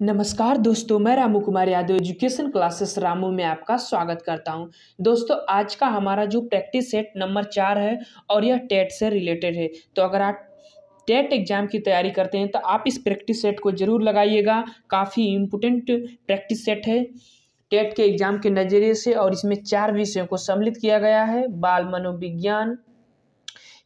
नमस्कार दोस्तों, मैं रामू कुमार यादव एजुकेशन क्लासेस रामू में आपका स्वागत करता हूँ। दोस्तों, आज का हमारा जो प्रैक्टिस सेट नंबर चार है और यह टेट से रिलेटेड है। तो अगर आप टेट एग्ज़ाम की तैयारी करते हैं तो आप इस प्रैक्टिस सेट को ज़रूर लगाइएगा। काफ़ी इम्पोर्टेंट प्रैक्टिस सेट है। टेट के एग्ज़ाम के नज़रिए से और इसमें चार विषयों को सम्मिलित किया गया है। बाल मनोविज्ञान,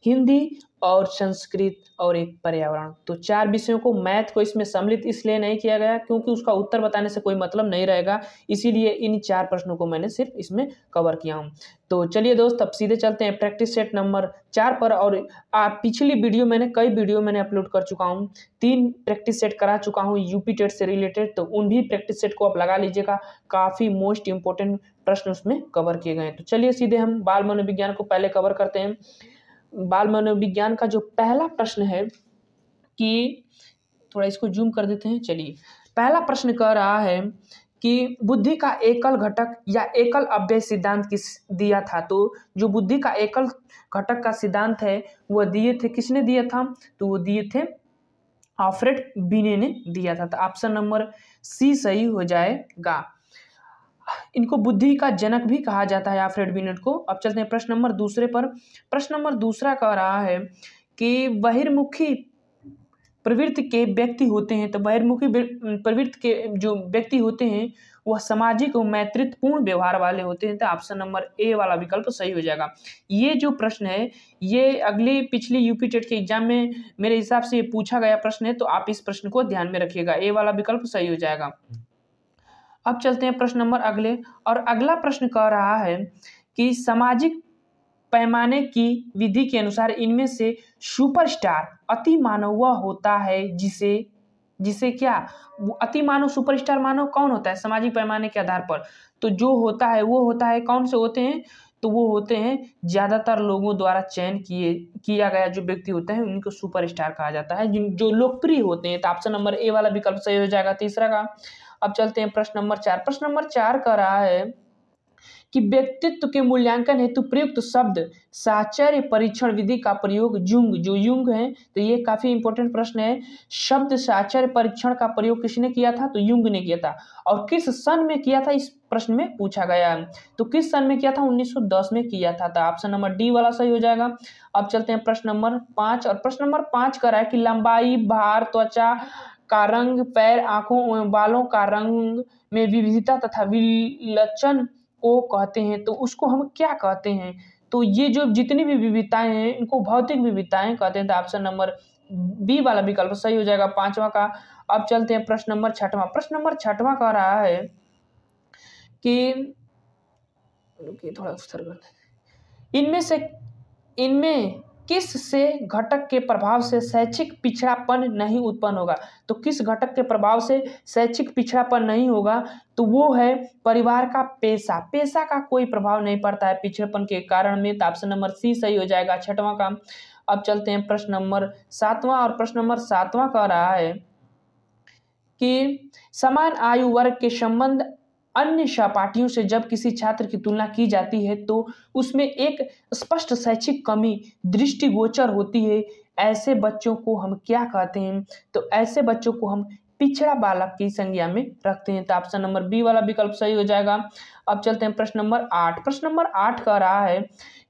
हिंदी और संस्कृत और एक पर्यावरण। तो चार विषयों को मैथ को इसमें सम्मिलित इसलिए नहीं किया गया क्योंकि उसका उत्तर बताने से कोई मतलब नहीं रहेगा। इसीलिए इन चार प्रश्नों को मैंने सिर्फ़ इसमें कवर किया हूँ। तो चलिए दोस्त, अब सीधे चलते हैं प्रैक्टिस सेट नंबर चार पर और आप पिछली वीडियो मैंने, कई वीडियो मैंने अपलोड कर चुका हूँ। तीन प्रैक्टिस सेट करा चुका हूँ यूपी टेट से रिलेटेड तो उन भी प्रैक्टिस सेट को आप लगा लीजिएगा। काफ़ी मोस्ट इंपॉर्टेंट प्रश्न उसमें कवर किए गए तो चलिए सीधे हम बाल मनोविज्ञान को पहले कवर करते हैं। बाल मनोविज्ञान का जो पहला प्रश्न है कि, थोड़ा इसको जूम कर देते हैं, चलिए। पहला प्रश्न कह रहा है कि बुद्धि का एकल घटक या एकल अव्यय सिद्धांत किस दिया था? तो जो बुद्धि का एकल घटक का सिद्धांत है वह दिए थे, किसने दिया था? तो वो दिए थे आफ्रेड बीने ने दिया था। तो ऑप्शन नंबर सी सही हो जाएगा। इनको बुद्धि का जनक भी कहा जाता है आफ्रेड बिनेट को। अब चलते हैं प्रश्न नंबर दूसरे पर। प्रश्न नंबर दूसरा कह रहा है कि बहिर्मुखी प्रवृत्ति के व्यक्ति होते हैं तो बहिर्मुखी प्रवृत्ति के जो व्यक्ति होते हैं, वह सामाजिक और मैत्रित्वपूर्ण व्यवहार वाले होते हैं तो ऑप्शन नंबर ए वाला विकल्प सही हो जाएगा। ये जो प्रश्न है, ये अगले पिछले यूपी टेट के एग्ज़ाम में मेरे हिसाब से पूछा गया प्रश्न है तो आप इस प्रश्न को ध्यान में रखिएगा। ए वाला विकल्प सही हो जाएगा। अब चलते हैं प्रश्न नंबर अगले। और अगला प्रश्न कह रहा है कि सामाजिक पैमाने की विधि के अनुसार इनमें से सुपरस्टार अति मानव होता है जिसे जिसे क्या? अति मानव सुपरस्टार मानव कौन होता है? सामाजिक पैमाने के आधार पर। तो जो होता है, वो होता है कौन से होते हैं? तो वो होते हैं ज़्यादातर लोगों द्वारा चयन किए, किया गया जो व्यक्ति होते हैं, उनको सुपरस्टार कहा जाता है। जो लोकप्रिय होते हैं तो ऑप्शन नंबर ए वाला विकल्प सही हो जाएगा, तीसरा का। अब चलते हैं प्रश्न नंबर चार। प्रश्न नंबर चार कह रहा है कि व्यक्तित्व के मूल्यांकन हेतु प्रयुक्त शब्द साचर्य परीक्षण विधि का प्रयोग जुंग, जो युंग है तो ये काफ़ी इंपॉर्टेंट प्रश्न है। शब्द साचर्य परीक्षण का प्रयोग किसने किया था? तो युंग ने किया था। और किस सन में किया था? इस प्रश्न में पूछा गया। है तो किस सन में किया था? 1910 में किया था। तो ऑप्शन नंबर डी वाला सही हो जाएगा। अब चलते हैं प्रश्न नंबर पाँच। और प्रश्न नंबर पाँच कर रहा है कि लंबाई, भार, त्वचा का रंग, पैर, आँखों एवं बालों का रंग में विविधता तथा विलक्षण को कहते हैं तो उसको हम क्या कहते हैं? तो ये जो जितनी भी विविधताएँ हैं, इनको भौतिक विविधताएँ कहते हैं। तो ऑप्शन नंबर बी वाला विकल्प सही हो जाएगा पांचवा का। अब चलते हैं प्रश्न नंबर छठवां। प्रश्न नंबर छठवां कह रहा है कि थोड़ा इनमें से, इनमें किस से घटक के प्रभाव से शैक्षिक पिछड़ापन नहीं उत्पन्न होगा? तो किस घटक के प्रभाव से शैक्षिक पिछड़ापन नहीं होगा? तो वो है परिवार का पेशा। पेशा का कोई प्रभाव नहीं पड़ता है। पिछड़ेपन के कारण में तो ऑप्शन नंबर सी सही हो जाएगा। छठवां का अब चलते हैं प्रश्न नंबर सातवां और प्रश्न नंबर सातवां कह रहा है कि समान आयु वर्ग के संबंध अन्य सहपाठियों से जब किसी छात्र की तुलना की जाती है तो उसमें एक स्पष्ट शैक्षिक कमी, दृष्टिगोचर होती है। ऐसे बच्चों को हम क्या कहते हैं? तो ऐसे बच्चों को हम पिछड़ा बालक की संज्ञा में रखते हैं। तो ऑप्शन नंबर बी वाला विकल्प सही हो जाएगा। अब चलते हैं प्रश्न नंबर आठ। प्रश्न नंबर आठ कह रहा है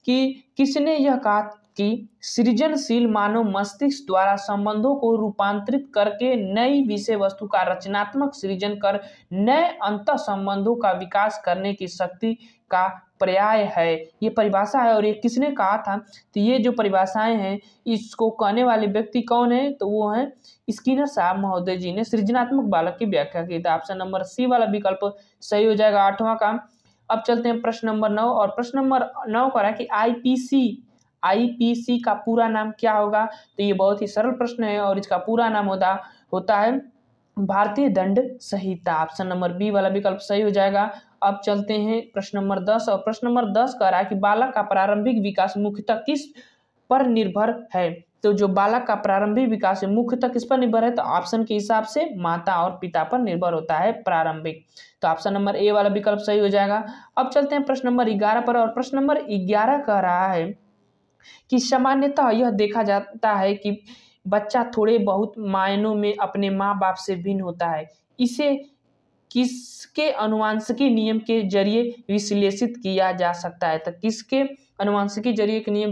कि किसने यह कहा कि सृजनशील मानव मस्तिष्क द्वारा संबंधों को रूपांतरित करके नई विषय वस्तु का रचनात्मक सृजन कर नए अंत संबंधों का विकास करने की शक्ति का पर्याय है। ये परिभाषा है और ये किसने कहा था? तो ये जो परिभाषाएँ हैं, इसको कहने वाले व्यक्ति कौन है? तो वो है स्किनर साहब महोदय जी ने सृजनात्मक बालक की व्याख्या की था। ऑप्शन नंबर सी वाला विकल्प सही हो जाएगा आठवां का। अब चलते हैं प्रश्न नंबर नौ और प्रश्न नंबर नौ का है कि आईपीसी आईपीसी का पूरा नाम क्या होगा? तो ये बहुत ही सरल प्रश्न है और इसका पूरा नाम होता होता है भारतीय दंड संहिता। ऑप्शन नंबर बी वाला विकल्प सही हो जाएगा। अब चलते हैं प्रश्न नंबर दस और प्रश्न नंबर दस कह रहा है कि बालक का प्रारंभिक विकास मुख्यतः किस पर निर्भर है? तो जो बालक का प्रारंभिक विकास है, मुख्यतः किस पर निर्भर है? तो ऑप्शन के हिसाब से माता और पिता पर निर्भर होता है प्रारंभिक। तो ऑप्शन नंबर ए वाला विकल्प सही हो जाएगा। अब चलते हैं प्रश्न नंबर ग्यारह पर और प्रश्न नंबर ग्यारह कह रहा है कि सामान्यतः यह देखा जाता है कि बच्चा थोड़े बहुत मायनों में अपने माँ बाप से भिन्न होता है। इसे किसके अनुवांशिकी नियम के ज़रिए विश्लेषित किया जा सकता है? तो किसके अनुवांशिकी ज़रिए के नियम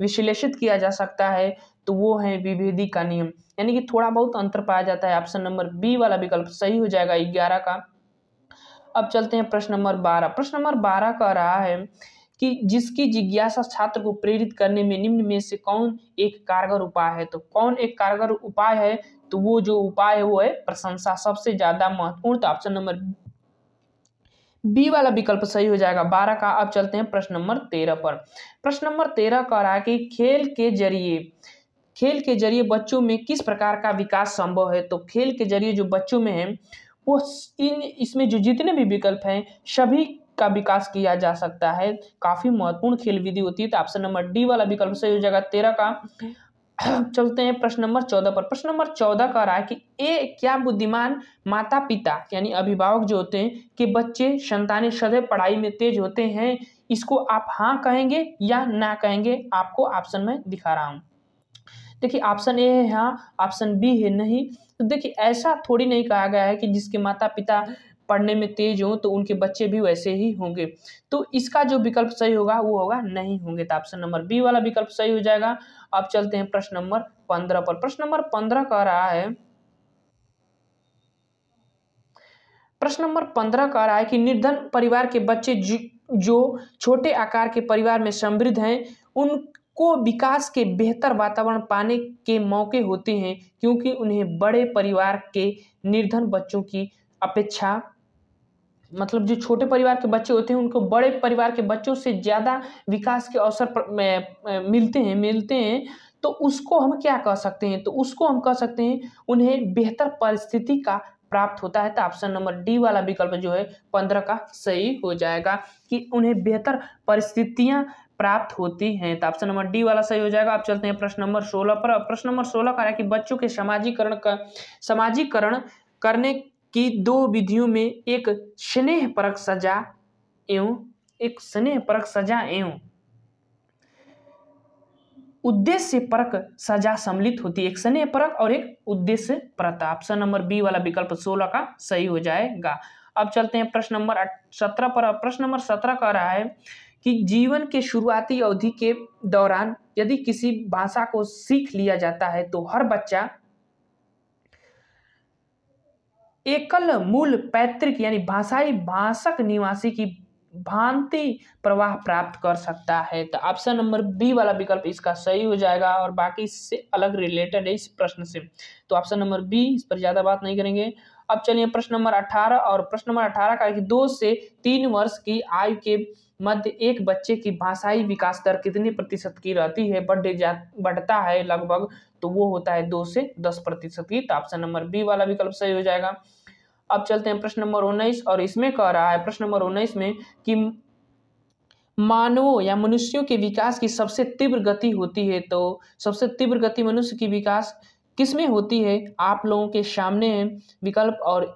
विश्लेषित किया जा सकता है? तो वो है विभेदी का नियम। यानी कि थोड़ा बहुत अंतर पाया जाता है। ऑप्शन नंबर बी वाला विकल्प सही हो जाएगा ग्यारह का। अब चलते हैं प्रश्न नंबर बारह। प्रश्न नंबर बारह कह रहा है कि जिसकी जिज्ञासा छात्र को प्रेरित करने में निम्न में से कौन एक कारगर उपाय है? तो कौन एक कारगर उपाय है? तो वो जो उपाय है, वो है प्रशंसा। सबसे ज़्यादा महत्वपूर्ण तो ऑप्शन नंबर बी वाला विकल्प सही हो जाएगा। बारह का। अब चलते हैं प्रश्न नंबर तेरह पर। प्रश्न नंबर तेरह कह रहा है कि खेल के ज़रिए, खेल के ज़रिए बच्चों में किस प्रकार का विकास संभव है? तो खेल के ज़रिए जो बच्चों में है, वो इन इसमें जो जितने भी विकल्प हैं, सभी का विकास किया जा सकता है। काफ़ी महत्वपूर्ण खेल विधि होती है तो ऑप्शन नंबर डी वाला विकल्प सही हो जाएगा तेरह का। चलते हैं प्रश्न नंबर चौदह पर। प्रश्न नंबर चौदह का रहा है कि ए क्या बुद्धिमान माता पिता यानी अभिभावक जो होते हैं कि बच्चे संतानें सदैव पढ़ाई में तेज होते हैं इसको आप हाँ कहेंगे या ना कहेंगे आपको ऑप्शन में दिखा रहा हूँ। देखिए ऑप्शन ए है हाँ ऑप्शन बी है नहीं। तो देखिए ऐसा थोड़ी नहीं कहा गया है कि जिसके माता पिता पढ़ने में तेज हों तो उनके बच्चे भी वैसे ही होंगे। तो इसका जो विकल्प सही होगा, वो होगा नहीं होंगे। तो ऑप्शन नंबर बी वाला विकल्प सही हो जाएगा। अब चलते हैं प्रश्न नंबर पंद्रह पर। प्रश्न नंबर पंद्रह कह रहा है, प्रश्न नंबर पंद्रह कह रहा है कि निर्धन परिवार के बच्चे जो छोटे आकार के परिवार में समृद्ध हैं, उनको विकास के बेहतर वातावरण पाने के मौके होते हैं, क्योंकि उन्हें बड़े परिवार के निर्धन बच्चों की अपेक्षा मतलब जो छोटे परिवार के बच्चे होते हैं, उनको बड़े परिवार के बच्चों से ज़्यादा विकास के अवसर मिलते हैं मिलते हैं तो उसको हम क्या कह सकते हैं? तो उसको हम कह सकते हैं, उन्हें बेहतर परिस्थिति का प्राप्त होता है तो ऑप्शन नंबर डी वाला विकल्प जो है, पंद्रह का सही हो जाएगा कि उन्हें बेहतर परिस्थितियाँ प्राप्त होती हैं तो ऑप्शन नंबर डी वाला सही हो जाएगा। आप चलते हैं प्रश्न नंबर सोलह पर। प्रश्न नंबर सोलह का है कि बच्चों के सामाजिकरण का, सामाजिकरण करने की दो विधियों में एक स्नेह परक सजा एवं एक स्नेह परक सजा एवं। उद्देश्य परक सजा सम्मिलित होती है। एक स्नेह परक और एक उद्देश्य परक ऑप्शन नंबर बी वाला विकल्प सोलह का सही हो जाएगा। अब चलते हैं प्रश्न नंबर सत्रह पर। प्रश्न नंबर सत्रह कह रहा है कि जीवन के शुरुआती अवधि के दौरान यदि किसी भाषा को सीख लिया जाता है तो हर बच्चा एकल मूल पैतृक यानी भाषाई भाषक निवासी की भांति प्रवाह प्राप्त कर सकता है। तो ऑप्शन नंबर बी वाला विकल्प इसका सही हो जाएगा और बाकी इससे अलग रिलेटेड है इस प्रश्न से। तो ऑप्शन नंबर बी इस पर ज़्यादा बात नहीं करेंगे। अब चलिए प्रश्न नंबर अठारह और प्रश्न नंबर अठारह का दो से तीन वर्ष की आयु के मध्य एक बच्चे की भाषाई विकास दर कितने प्रतिशत की रहती है? बढ़ जा, बढ़ता है लगभग तो वो होता है दो से दस प्रतिशत की। तो ऑप्शन नंबर बी वाला विकल्प सही हो जाएगा। अब चलते हैं प्रश्न नंबर उन्नीस, और इसमें कह रहा है, प्रश्न नंबर उन्नीस में कि मानवों या मनुष्यों के विकास की सबसे तीव्र गति होती है तो सबसे तीव्र गति मनुष्य की विकास किसमें होती है, आप लोगों के सामने है विकल्प और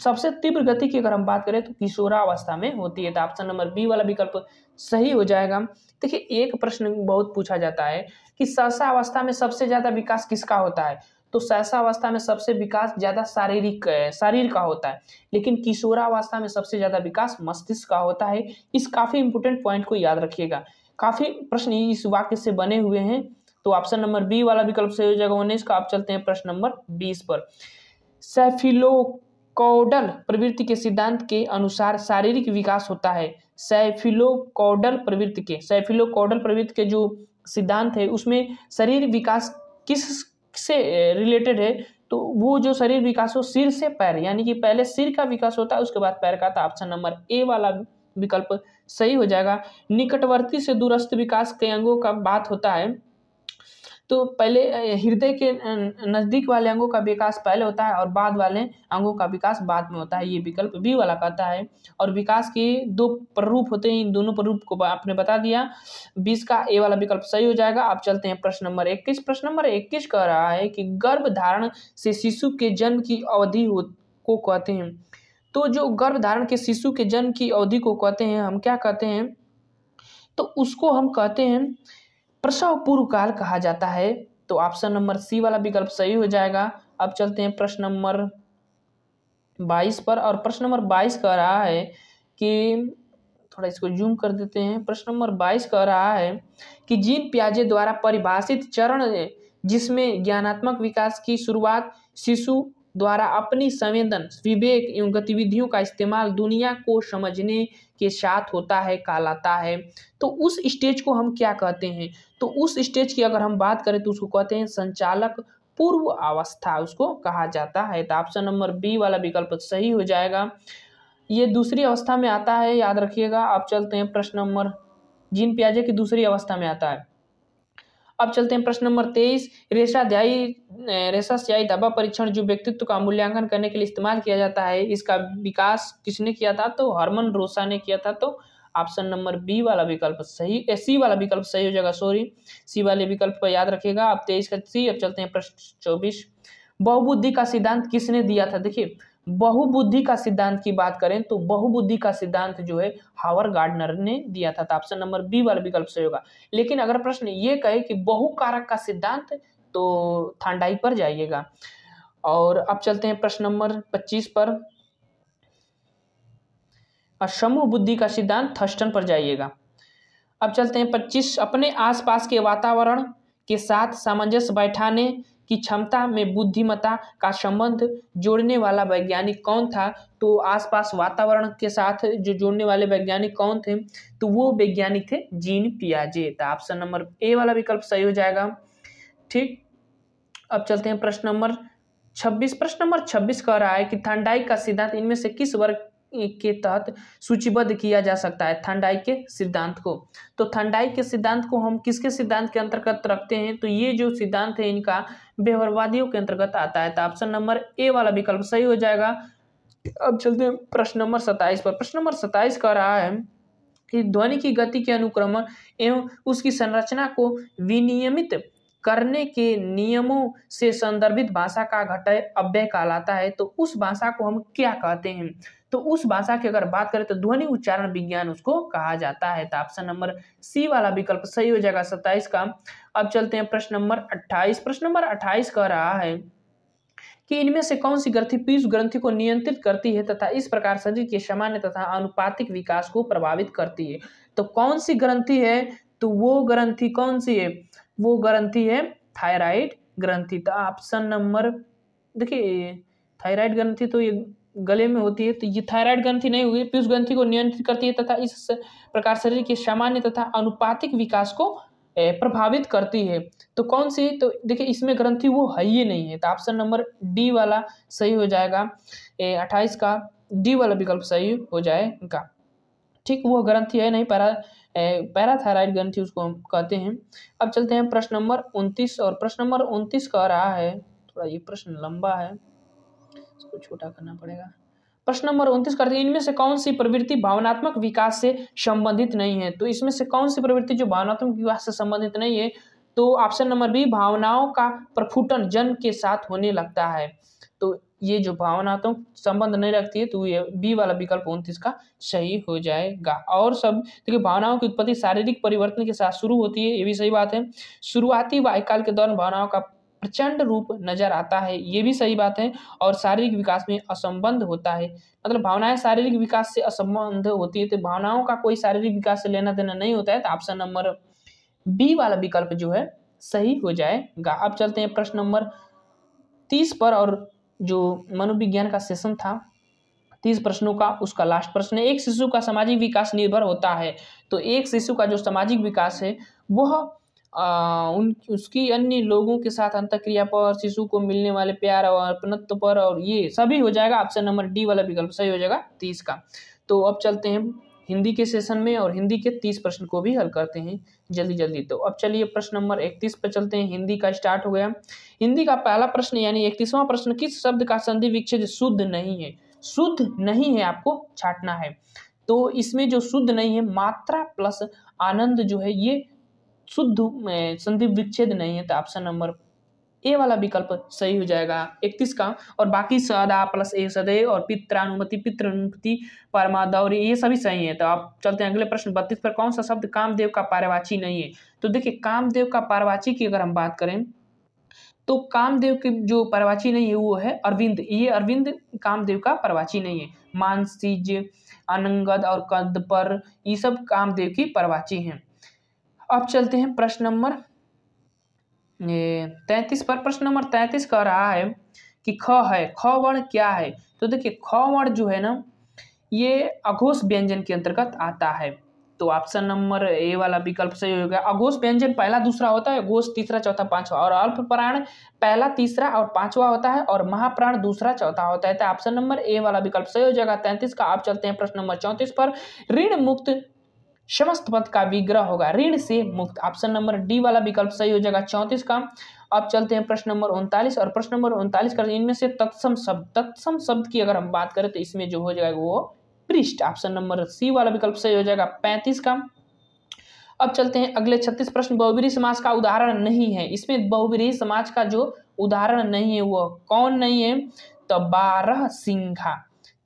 सबसे तीव्र गति की अगर हम बात करें तो किशोरावस्था में होती है। तो ऑप्शन नंबर बी वाला विकल्प सही हो जाएगा। देखिए, एक प्रश्न बहुत पूछा जाता है कि सहसावस्था में सबसे ज़्यादा विकास किसका होता है? तो सहसावस्था में सबसे विकास ज़्यादा शारीरिक, शरीर का होता है। लेकिन किशोरावस्था में सबसे ज़्यादा विकास मस्तिष्क का होता है। इस काफ़ी इंपोर्टेंट पॉइंट को याद रखिएगा। काफ़ी प्रश्न इस वाक्य से बने हुए हैं। तो ऑप्शन नंबर बी वाला विकल्प सही हो जाएगा उन्नीस का। आप चलते हैं प्रश्न नंबर बीस पर। सैफिलोकॉडल प्रवृत्ति के सिद्धांत के अनुसार शारीरिक विकास होता है। सैफिलोकॉडल प्रवृत्ति के, सैफिलोकॉडल प्रवृत्ति के जो सिद्धांत है, उसमें शरीर विकास किस से रिलेटेड है? तो वो जो शरीर विकास हो, सिर से पैर, यानी कि पहले सिर का विकास होता है, उसके बाद पैर का। तो ऑप्शन नंबर ए वाला विकल्प सही हो जाएगा। निकटवर्ती से दूरस्थ विकास के अंगों का बात होता है। तो पहले हृदय के नज़दीक वाले अंगों का विकास पहले होता है और बाद वाले अंगों का विकास बाद में होता है। ये विकल्प बी वाला कहता है। और विकास के दो प्ररूप होते हैं। इन दोनों प्ररूप को आपने बता दिया। बीस का ए वाला विकल्प सही हो जाएगा। आप चलते हैं प्रश्न नंबर इक्कीस। प्रश्न नंबर इक्कीस कह रहा है कि गर्भ धारण से शिशु के जन्म की अवधि को कहते हैं। तो जो गर्भ धारण के शिशु के जन्म की अवधि को कहते हैं, हम क्या कहते हैं? तो उसको हम कहते हैं प्रसव पूर्व काल कहा जाता है। तो ऑप्शन नंबर सी वाला विकल्प सही हो जाएगा। अब चलते हैं प्रश्न नंबर बाईस पर और प्रश्न नंबर बाईस कह रहा है कि थोड़ा इसको जूम कर देते हैं। प्रश्न नंबर बाईस कह रहा है कि जीन प्याजे द्वारा परिभाषित चरण जिसमें ज्ञानात्मक विकास की शुरुआत शिशु द्वारा अपनी संवेदन, विवेक एवं गतिविधियों का इस्तेमाल दुनिया को समझने के साथ होता है, कहलाता है। तो उस स्टेज को हम क्या कहते हैं? तो उस स्टेज की अगर हम बात करें तो उसको कहते हैं संचालक पूर्व अवस्था, उसको कहा जाता है। तो ऑप्शन नंबर बी वाला विकल्प सही हो जाएगा। ये दूसरी अवस्था में आता है, याद रखिएगा। आप चलते हैं प्रश्न नंबर, जीन प्याजे की दूसरी अवस्था में आता है। अब चलते हैं प्रश्न नंबर तेईस। रेशाध्यायी रेशास्यायी दबा परीक्षण जो व्यक्तित्व का मूल्यांकन करने के लिए इस्तेमाल किया जाता है इसका विकास किसने किया था? तो हरमन रोसा ने किया था। तो ऑप्शन नंबर बी वाला विकल्प सही ए, सी वाला विकल्प सही हो जाएगा सॉरी। सी वाले विकल्प पर याद रखिएगा अब तेईस का सी अब चलते हैं प्रश्न चौबीस। बहुबुद्धि का सिद्धांत किसने दिया था? देखिए बहुबुद्धि का सिद्धांत की बात करें तो बहुबुद्धि का सिद्धांत जो है, हावर गार्डनर ने दिया था ऑप्शन नंबर बी वाला विकल्प सही होगा। लेकिन अगर प्रश्न ये कहे कि बहुकारक का सिद्धांत तो थांडाई पर जाइएगा। और अब चलते हैं प्रश्न नंबर पच्चीस पर। समूह बुद्धि का सिद्धांत थर्स्टन पर जाइएगा। अब चलते हैं पच्चीस। अपने आसपास के वातावरण के साथ सामंजस्य बैठाने की क्षमता में बुद्धिमत्ता का संबंध जोड़ने वाला वैज्ञानिक कौन था? तो आसपास वातावरण के साथ जो जोड़ने वाले वैज्ञानिक कौन थे? तो वो वैज्ञानिक थे जीन पियाजे। तो ऑप्शन नंबर ए वाला विकल्प सही हो जाएगा। ठीक? अब चलते हैं प्रश्न नंबर छब्बीस। प्रश्न नंबर छब्बीस कह रहा है कि थंडाई का सिद्धांत इनमें से किस वर्ग के तहत सूचीबद्ध किया जा सकता है थंडाई के सिद्धांत को। तो थंडाई के सिद्धांत को हम किसके सिद्धांत के अंतर्गत रखते हैं? तो ये जो सिद्धांत है, इनका व्यवहारवादियों के अंतर्गत आता है। तो ऑप्शन नंबर ए वाला विकल्प सही हो जाएगा। अब चलते हैं प्रश्न नंबर सत्ताईस पर। प्रश्न नंबर सत्ताईस कह रहा है कि ध्वनि की गति के अनुक्रमण एवं उसकी संरचना को विनियमित करने के नियमों से संदर्भित भाषा का घटय अव्यय कहलाता है। तो उस भाषा को हम क्या कहते हैं? तो उस भाषा की अगर बात करें तो ध्वनि उच्चारण विज्ञान उसको कहा जाता है। तो ऑप्शन नंबर सी वाला विकल्प सही हो जाएगा सत्ताईस का। अब चलते हैं प्रश्न नंबर अट्ठाईस। प्रश्न नंबर अट्ठाईस कह रहा है कि इनमें से कौन सी ग्रंथि पीयूष ग्रंथि को नियंत्रित करती है तथा इस प्रकार शरीर के सामान्य तथा अनुपातिक विकास को प्रभावित करती है? तो कौन सी ग्रंथि है? तो वो ग्रंथि कौन सी है? वो ग्रंथि है थायराइड ग्रंथि। तो ऑप्शन नंबर देखिए, थायराइड ग्रंथि तो ये गले में होती है तो ये थायराइड ग्रंथि नहीं हुई पीयूष ग्रंथि को नियंत्रित करती है तथा इस प्रकार शरीर के सामान्य तथा अनुपातिक विकास को प्रभावित करती है। तो कौन सी तो देखिए इसमें ग्रंथि वो है ही नहीं है तो ऑप्शन नंबर डी वाला सही हो जाएगा अट्ठाईस का डी वाला विकल्प सही हो जाएगा। ठीक, वो ग्रंथि है नहीं, पैरा पैराथायराइड ग्रंथि उसको हम कहते हैं। अब चलते हैं प्रश्न नंबर उनतीस, और प्रश्न नंबर उनतीस कह रहा है, थोड़ा ये प्रश्न लंबा है। इसको छोटा करना पड़ेगा। प्रश्न नंबर उनतीस करते हैं इनमें से कौन सी प्रवृत्ति भावनात्मक विकास से संबंधित नहीं है? तो इसमें से कौन सी प्रवृत्ति जो भावनात्मक विकास से संबंधित नहीं है? तो ऑप्शन नंबर बी, भावनाओं का प्रफुटन जन्म के साथ होने लगता है। तो ये जो भावनात्मक संबंध नहीं रखती है तो ये बी वाला विकल्प उनतीस का सही हो जाएगा। और सब, देखिए, भावनाओं की उत्पत्ति शारीरिक परिवर्तन के साथ शुरू होती है, ये भी सही बात है। शुरुआती वायकाल के दौरान भावनाओं का प्रचंड रूप नज़र आता है, ये भी सही बात है, और शारीरिक विकास में असंबंध होता है। मतलब भावनाएँ शारीरिक विकास से असंबंध होती है तो भावनाओं का कोई शारीरिक विकास से लेना देना नहीं होता है तो ऑप्शन नंबर बी वाला विकल्प जो है, सही हो जाएगा। अब चलते हैं प्रश्न नंबर तीस पर, और जो मनोविज्ञान का सेशन था, तीस प्रश्नों का, उसका लास्ट प्रश्न है। एक शिशु का सामाजिक विकास निर्भर होता है तो एक शिशु का जो सामाजिक विकास है, वह उन, उसकी अन्य लोगों के साथ अंतक्रिया पर, शिशु को मिलने वाले प्यार और अपनत्व पर, और ये सभी हो जाएगा ऑप्शन नंबर डी वाला विकल्प। सही हो जाएगा तीस का। तो अब चलते हैं हिंदी के सेशन में और हिंदी के तीस प्रश्न को भी हल करते हैं जल्दी जल्दी। तो अब चलिए प्रश्न नंबर इकतीस पर चलते हैं। हिंदी का स्टार्ट हो गया। हिंदी का पहला प्रश्न यानी इकतीसवां प्रश्न, किस शब्द का संधि विच्छेद शुद्ध नहीं है? शुद्ध नहीं है आपको छाटना है। तो इसमें जो शुद्ध नहीं है, मात्रा प्लस आनंद जो है, ये शुद्ध संधि विच्छेद नहीं है तो ऑप्शन नंबर ए वाला विकल्प सही हो जाएगा। इकतीस का, और बाकी सदा प्लस ए सदे और पित्रानुमति पित्रानुमति परमादौर, ये सभी सही है। तो आप चलते हैं अगले प्रश्न। बत्तीस पर कौन सा शब्द कामदेव का पारवाची नहीं है? तो देखिए, कामदेव का पारवाची की अगर हम बात करें तो कामदेव की जो परवाची नहीं है, वो है अरविंद। ये अरविंद कामदेव का परवाची नहीं है। मानसीज अनंगद और कद पर, ये सब कामदेव की परवाची हैं। अब चलते हैं प्रश्न नंबर तैतीस पर प्रश्न नंबर तैतीस कह रहा है कि ख है, ख वर्ण क्या है? तो देखिए, ख वर्ण जो है ना, ये अघोष व्यंजन के अंतर्गत आता है। तो ऑप्शन नंबर ए वाला विकल्प सही होगा अघोष व्यंजन पहला दूसरा होता है घोष तीसरा चौथा पांचवा, और अल्प प्राण पहला तीसरा और पांचवा होता है, और महाप्राण दूसरा चौथा होता है। तो ऑप्शन नंबर ए वाला विकल्प सही हो जाएगा तैंतीस का। आप चलते हैं प्रश्न नंबर चौंतीस पर। ऋण मुक्त समस्त पद का विग्रह होगा। ऋण से मुक्त। ऑप्शन नंबर डी वाला विकल्प सही हो जाएगा। चौंतीस का। अब चलते हैं प्रश्न नंबर उनतालीस और प्रश्न नंबर उनतालीस कर इनमें से तत्सम शब्द तत्सम शब्द की अगर हम बात करें तो इसमें जो हो जाएगा वो पृष्ठ। ऑप्शन नंबर सी वाला विकल्प सही हो जाएगा। पैंतीस का। अब चलते हैं अगले छत्तीस प्रश्न। बहुबरी समाज का उदाहरण नहीं है। इसमें बहुबरी समाज का जो उदाहरण नहीं है वो कौन नहीं है? तो बारह सिंघा।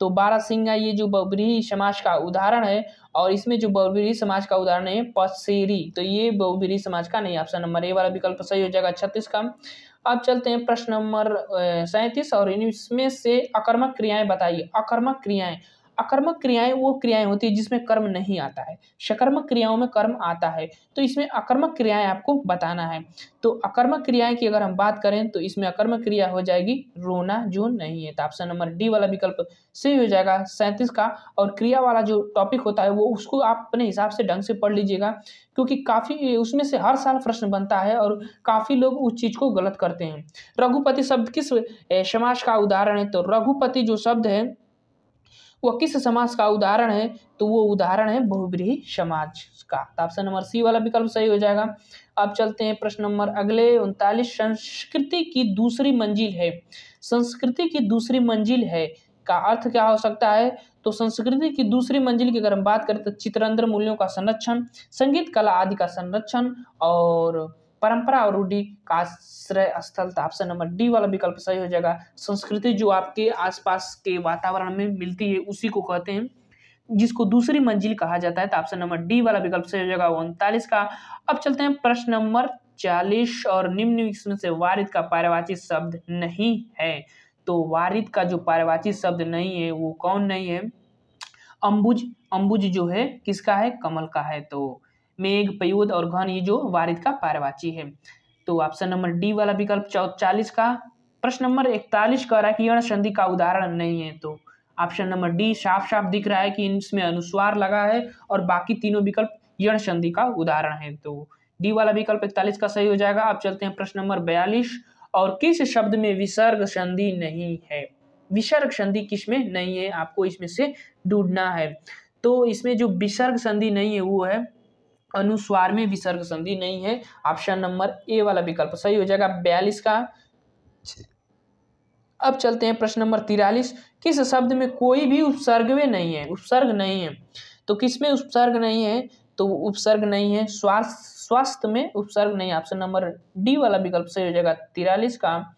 तो बारा सिंघा ये जो बहुबरी समाज का उदाहरण है और इसमें जो बहुबरी समाज का उदाहरण है, पसेरी। तो ये बहुबरी समाज का नहीं ऑप्शन नंबर ए वाला विकल्प सही हो जाएगा, छत्तीस का। अब चलते हैं प्रश्न नंबर सैंतीस और इसमें से अकर्मक क्रियाएँ बताइए। अकर्मक क्रियाएँ अकर्मक क्रियाएँ, वो क्रियाएँ होती है जिसमें कर्म नहीं आता है। सकर्मक क्रियाओं में कर्म आता है तो इसमें अकर्मक क्रियाएँ आपको बताना है। तो अकर्मक क्रियाएँ की अगर हम बात करें तो इसमें अकर्मक क्रिया हो जाएगी रोना, जो नहीं है। तो ऑप्शन नंबर डी वाला विकल्प सही हो जाएगा, सैंतीस का। और क्रिया वाला जो टॉपिक होता है, वो उसको आप अपने हिसाब से ढंग से पढ़ लीजिएगा, क्योंकि काफ़ी, उसमें से हर साल प्रश्न बनता है और काफ़ी लोग उस चीज़ को गलत करते हैं। रघुपति शब्द किस समाज का उदाहरण है? तो रघुपति जो शब्द है वह किस समाज का उदाहरण है? तो वो उदाहरण है बहुब्रीही समाज का। तो ऑप्शन नंबर सी वाला विकल्प सही हो जाएगा। अब चलते हैं प्रश्न नंबर अगले, उनतालीस। संस्कृति की दूसरी मंजिल है। संस्कृति की दूसरी मंजिल है का अर्थ क्या हो सकता है? तो संस्कृति की दूसरी मंजिल की अगर हम बात करें तो चित्रंद्र मूल्यों का संरक्षण, संगीत, कला आदि का संरक्षण और परंपरा और रूढ़ी का आश्रय स्थल था। ऑप्शन नंबर डी वाला विकल्प सही हो जाएगा। संस्कृति जो आपके आसपास के वातावरण में मिलती है, उसी को कहते हैं, जिसको दूसरी मंजिल कहा जाता है। तो ऑप्शन नंबर डी वाला विकल्प सही हो जाएगा उनतालीस का। अब चलते हैं प्रश्न नंबर चालीस और निम्न इसमें से वारिद का पारिवाचिक शब्द नहीं है। तो वारिद का जो पारिवाचिक शब्द नहीं है, वो कौन नहीं है? अम्बुज अंबुज जो है, किसका है? कमल का है। तो मेघ पयुद और घन ये जो वारिद का पारवाची है। तो ऑप्शन नंबर डी वाला विकल्प चालीस का। प्रश्न नंबर इकतालीस कह रहा है कि यण संधि का उदाहरण नहीं है तो ऑप्शन नंबर डी साफ़ साफ़ दिख रहा है कि इसमें अनुस्वार लगा है और बाकी तीनों विकल्प यण संधि का उदाहरण है। तो डी वाला विकल्प इकतालीस का सही हो जाएगा। आप चलते हैं प्रश्न नंबर बयालीस। और किस शब्द में विसर्ग संधि नहीं है? विसर्ग संधि किसमें नहीं है? आपको इसमें से ढूंढना है। तो इसमें जो विसर्ग संधि नहीं है, वो है अनुस्वार में विसर्ग संधि नहीं है। ऑप्शन नंबर ए वाला विकल्प सही हो जाएगा बयालीस का। अब चलते हैं प्रश्न नंबर तिरालीस। किस शब्द में कोई भी उपसर्गवे नहीं है? उपसर्ग नहीं है। तो किसमें उपसर्ग नहीं है? तो उपसर्ग नहीं है। स्वास्थ्य स्वास्थ्य में उपसर्ग नहीं ऑप्शन नंबर डी वाला विकल्प सही हो जाएगा तिरालीस का।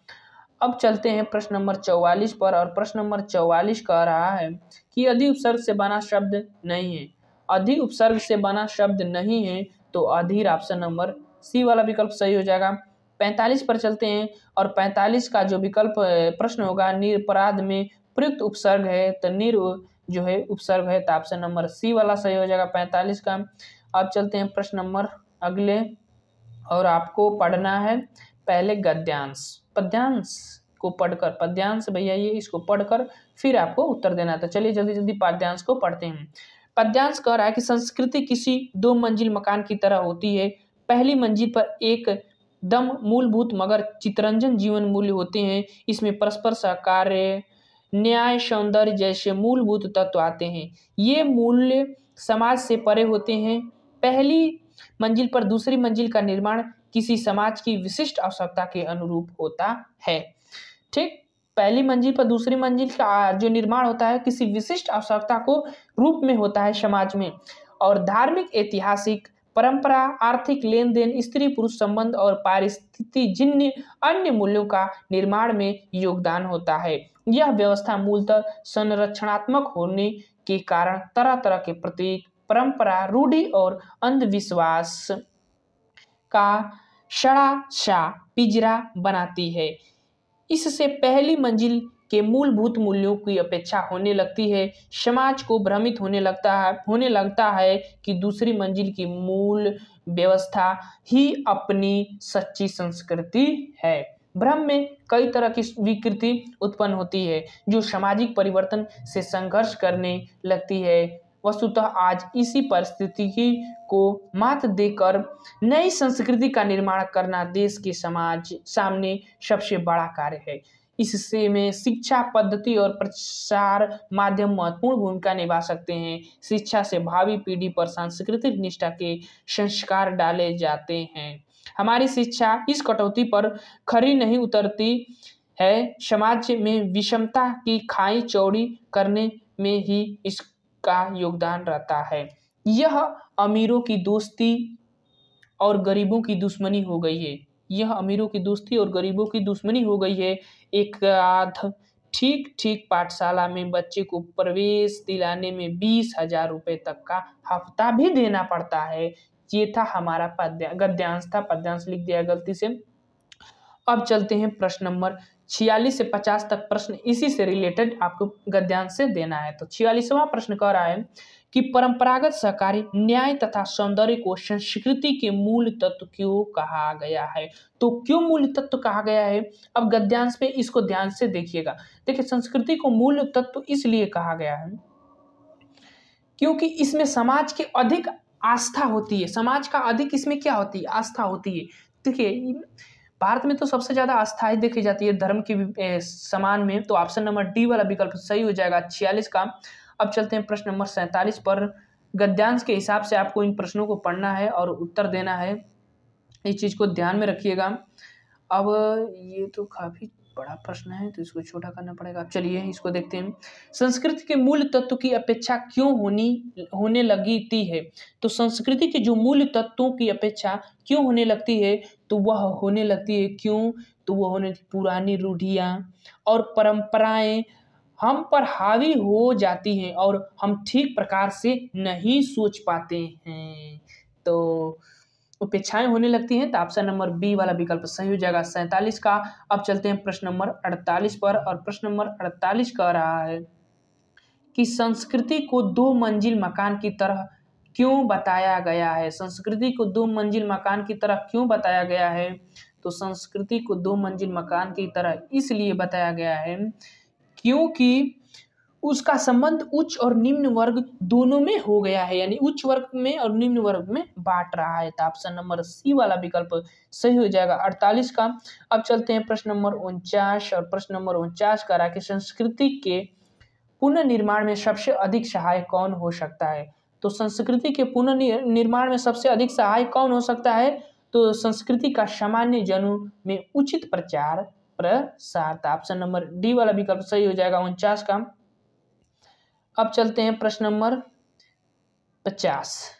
अब चलते हैं प्रश्न नंबर चौवालीस पर और प्रश्न नंबर चौवालीस कह रहा है कि यदि उपसर्ग से बना शब्द नहीं है अधिक उपसर्ग से बना शब्द नहीं है तो अधीर ऑप्शन नंबर सी वाला विकल्प सही हो जाएगा। पैंतालीस पर चलते हैं, और पैंतालीस का जो विकल्प प्रश्न होगा, निरपराध में प्रयुक्त उपसर्ग है तो निर जो है उपसर्ग है तो ऑप्शन नंबर सी वाला सही हो जाएगा पैंतालीस का। अब चलते हैं प्रश्न नंबर अगले, और आपको पढ़ना है पहले गद्यांश। पद्यांश को पढ़कर, पद्यांश भैया ये इसको पढ़कर फिर आपको उत्तर देना था चलिए जल्दी जल्दी पद्यांश को पढ़ते हैं। पद्यांश कह रहा है कि संस्कृति किसी दो मंजिल मकान की तरह होती है। पहली मंजिल पर एक दम मूलभूत मगर चित्रंजन जीवन मूल्य होते हैं। इसमें परस्पर सहकार्य, न्याय, सौंदर्य जैसे मूलभूत तत्व आते हैं। ये मूल्य समाज से परे होते हैं। पहली मंजिल पर दूसरी मंजिल का निर्माण किसी समाज की विशिष्ट आवश्यकता के अनुरूप होता है। ठीक? पहली मंजिल पर दूसरी मंजिल का जो निर्माण होता है, किसी विशिष्ट आवश्यकता को रूप में होता है समाज में। और धार्मिक, ऐतिहासिक, परंपरा, आर्थिक लेन देन स्त्री पुरुष संबंध और पारिस्थिति जिन अन्य मूल्यों का निर्माण में योगदान होता है। यह व्यवस्था मूलतः संरक्षणात्मक होने के कारण तरह तरह के प्रतीक, परंपरा, रूढ़ी और अंधविश्वास का सड़ा सा पिजरा बनाती है। इससे पहली मंजिल के मूलभूत मूल्यों की अपेक्षा होने लगती है। समाज को भ्रमित होने लगता है, होने लगता है कि दूसरी मंजिल की मूल व्यवस्था ही अपनी सच्ची संस्कृति है। भ्रम में कई तरह की विकृति उत्पन्न होती है, जो सामाजिक परिवर्तन से संघर्ष करने लगती है। वस्तुतः आज इसी परिस्थिति को मात देकर नई संस्कृति का निर्माण करना देश के समाज सामने सबसे बड़ा कार्य है। इससे में शिक्षा पद्धति और प्रसार माध्यम महत्वपूर्ण भूमिका निभा सकते हैं। शिक्षा से भावी पीढ़ी पर सांस्कृतिक निष्ठा के संस्कार डाले जाते हैं। हमारी शिक्षा इस कटौती पर खरी नहीं उतरती है। समाज में विषमता की खाई चौड़ी करने में ही इसका योगदान रहता है। यह अमीरों की दोस्ती और गरीबों की दुश्मनी हो गई है। यह अमीरों की दोस्ती और गरीबों की दुश्मनी हो गई है। एक आध ठीक ठीक पाठशाला में बच्चे को प्रवेश दिलाने में बीस हज़ार रुपये तक का हफ़्ता भी देना पड़ता है। ये था हमारा पद्या गद्यांश था, पद्यांश लिख दिया गलती से। अब चलते हैं प्रश्न नंबर छियालीस से पचास तक प्रश्न इसी से रिलेटेड आपको गद्यांश से देना है तो छियालीसवा प्रश्न कह रहा है कि परंपरागत सहकारी न्याय तथा सौंदर्य को संस्कृति के मूल तत्व क्यों कहा गया है? तो क्यों मूल तत्व कहा गया है? अब गद्यांश पे इसको ध्यान से देखिएगा। देखिए, संस्कृति को मूल तत्व इसलिए कहा गया है क्योंकि इसमें समाज के अधिक आस्था होती है। समाज का अधिक इसमें क्या होती है? आस्था होती है। देखिए, भारत में तो सबसे ज़्यादा आस्था ही देखी जाती है धर्म के समान में। तो ऑप्शन नंबर डी वाला विकल्प सही हो जाएगा। छियालीस का अब चलते हैं प्रश्न नंबर सैंतालीस पर। गद्यांश के हिसाब से आपको इन प्रश्नों को पढ़ना है और उत्तर देना है। इस चीज़ को ध्यान में रखिएगा। अब ये तो काफ़ी बड़ा प्रश्न है तो इसको छोटा करना पड़ेगा। अब चलिए इसको देखते हैं। संस्कृति के मूल तत्व की अपेक्षा क्यों होनी, होने लगती है? तो संस्कृति के जो मूल तत्वों की अपेक्षा क्यों होने लगती है तो वह होने लगती है क्यों? तो वह होने पुरानी रूढ़ियाँ और परंपराएँ हम पर हावी हो जाती हैं और हम ठीक प्रकार से नहीं सोच पाते हैं। तो उपेक्षाएँ होने लगती हैं तो ऑप्शन नंबर बी वाला विकल्प सही हो जाएगा सैंतालीस का। अब चलते हैं प्रश्न नंबर अड़तालीस पर और प्रश्न नंबर अड़तालीस कह रहा है कि संस्कृति को दो मंजिल मकान की तरह क्यों बताया गया है? संस्कृति को दो मंजिल मकान की तरह क्यों बताया गया है? तो संस्कृति को दो मंजिल मकान की तरह इसलिए बताया गया है क्योंकि उसका संबंध उच्च और निम्न वर्ग दोनों में हो गया है, यानी उच्च वर्ग में और निम्न वर्ग में बांट रहा है। तो ऑप्शन नंबर सी वाला विकल्प सही हो जाएगा अड़तालीस का। अब चलते हैं प्रश्न नंबर उनचास और प्रश्न नंबर उनचास का रहा कि संस्कृति के पुनर्निर्माण में सबसे अधिक सहायक कौन हो सकता है? तो संस्कृति के पुनर्निर्माण में सबसे अधिक सहायक कौन हो सकता है? तो संस्कृति का सामान्य जनों में उचित प्रचार प्रसार ऑप्शन नंबर डी वाला विकल्प सही हो जाएगा उनचास का। अब चलते हैं प्रश्न नंबर पचास।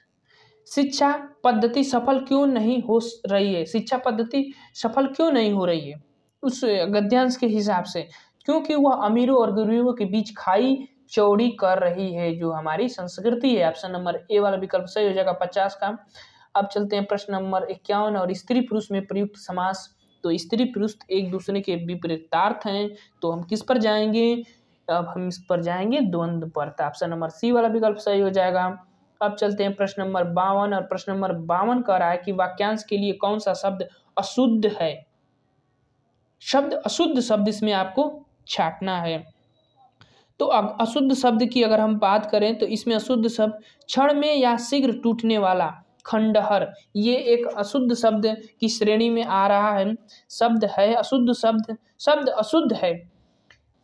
शिक्षा पद्धति सफल क्यों नहीं हो रही है? शिक्षा पद्धति सफल क्यों नहीं हो रही है? उस गद्यांश के हिसाब से। क्योंकि वह अमीरों और गरीबों के बीच खाई चौड़ी कर रही है, जो हमारी संस्कृति है। ऑप्शन नंबर ए वाला विकल्प सही हो जाएगा पचास का। अब चलते हैं प्रश्न नंबर इक्यावन और स्त्री पुरुष में प्रयुक्त समास तो स्त्री पुरुष एक दूसरे के विपरीतार्थ हैं तो हम किस पर जाएँगे? अब हम इस पर जाएँगे द्वंद्व पर। तो ऑप्शन नंबर सी वाला विकल्प सही हो जाएगा। अब चलते हैं प्रश्न नंबर बावन और प्रश्न नंबर बावन कह रहा है कि वाक्यांश के लिए कौन सा शब्द अशुद्ध है? शब्द अशुद्ध शब्द इसमें आपको छाटना है। तो अशुद्ध शब्द की अगर हम बात करें तो इसमें अशुद्ध शब्द क्षण में या शीघ्र टूटने वाला खंडहर। ये एक अशुद्ध शब्द की श्रेणी में आ रहा है। शब्द है अशुद्ध शब्द शब्द अशुद्ध है।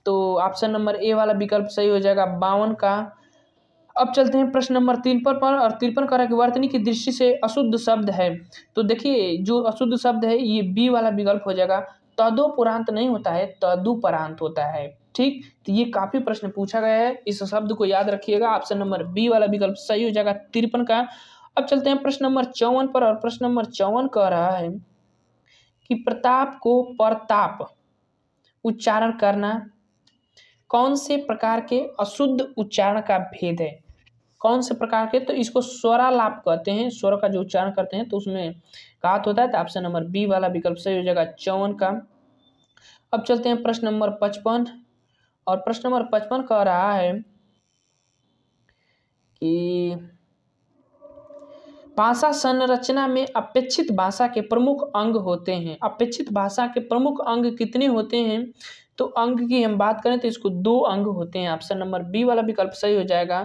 तो ऑप्शन नंबर ए वाला विकल्प सही हो जाएगा बावन का। अब चलते हैं प्रश्न नंबर तीन पर पर और तिरपन करा कि वर्तनी की दृष्टि से अशुद्ध शब्द है। तो देखिए, जो अशुद्ध शब्द है, ये बी वाला विकल्प हो जाएगा। तदोपरांत नहीं होता है, तदुपरांत होता है। ठीक? तो ये काफ़ी प्रश्न पूछा गया है। इस शब्द को याद रखिएगा। ऑप्शन नंबर बी वाला विकल्प सही हो जाएगा तिरपन का। अब चलते हैं प्रश्न नंबर चौवन पर और प्रश्न नंबर चौवन कह रहा है कि प्रताप को प्रताप उच्चारण करना कौन से प्रकार के अशुद्ध उच्चारण का भेद है? कौन से प्रकार के? तो इसको स्वरालाप कहते हैं। स्वर का जो उच्चारण करते हैं तो उसमें घात होता है तो ऑप्शन नंबर बी वाला विकल्प सही हो जाएगा चौवन का। अब चलते हैं प्रश्न नंबर पचपन और प्रश्न नंबर पचपन कह रहा है कि भाषा संरचना में अपेक्षित भाषा के प्रमुख अंग होते हैं। अपेक्षित भाषा के प्रमुख अंग कितने होते हैं? तो अंग की हम बात करें तो इसको दो अंग होते हैं। ऑप्शन नंबर बी वाला विकल्प सही हो जाएगा।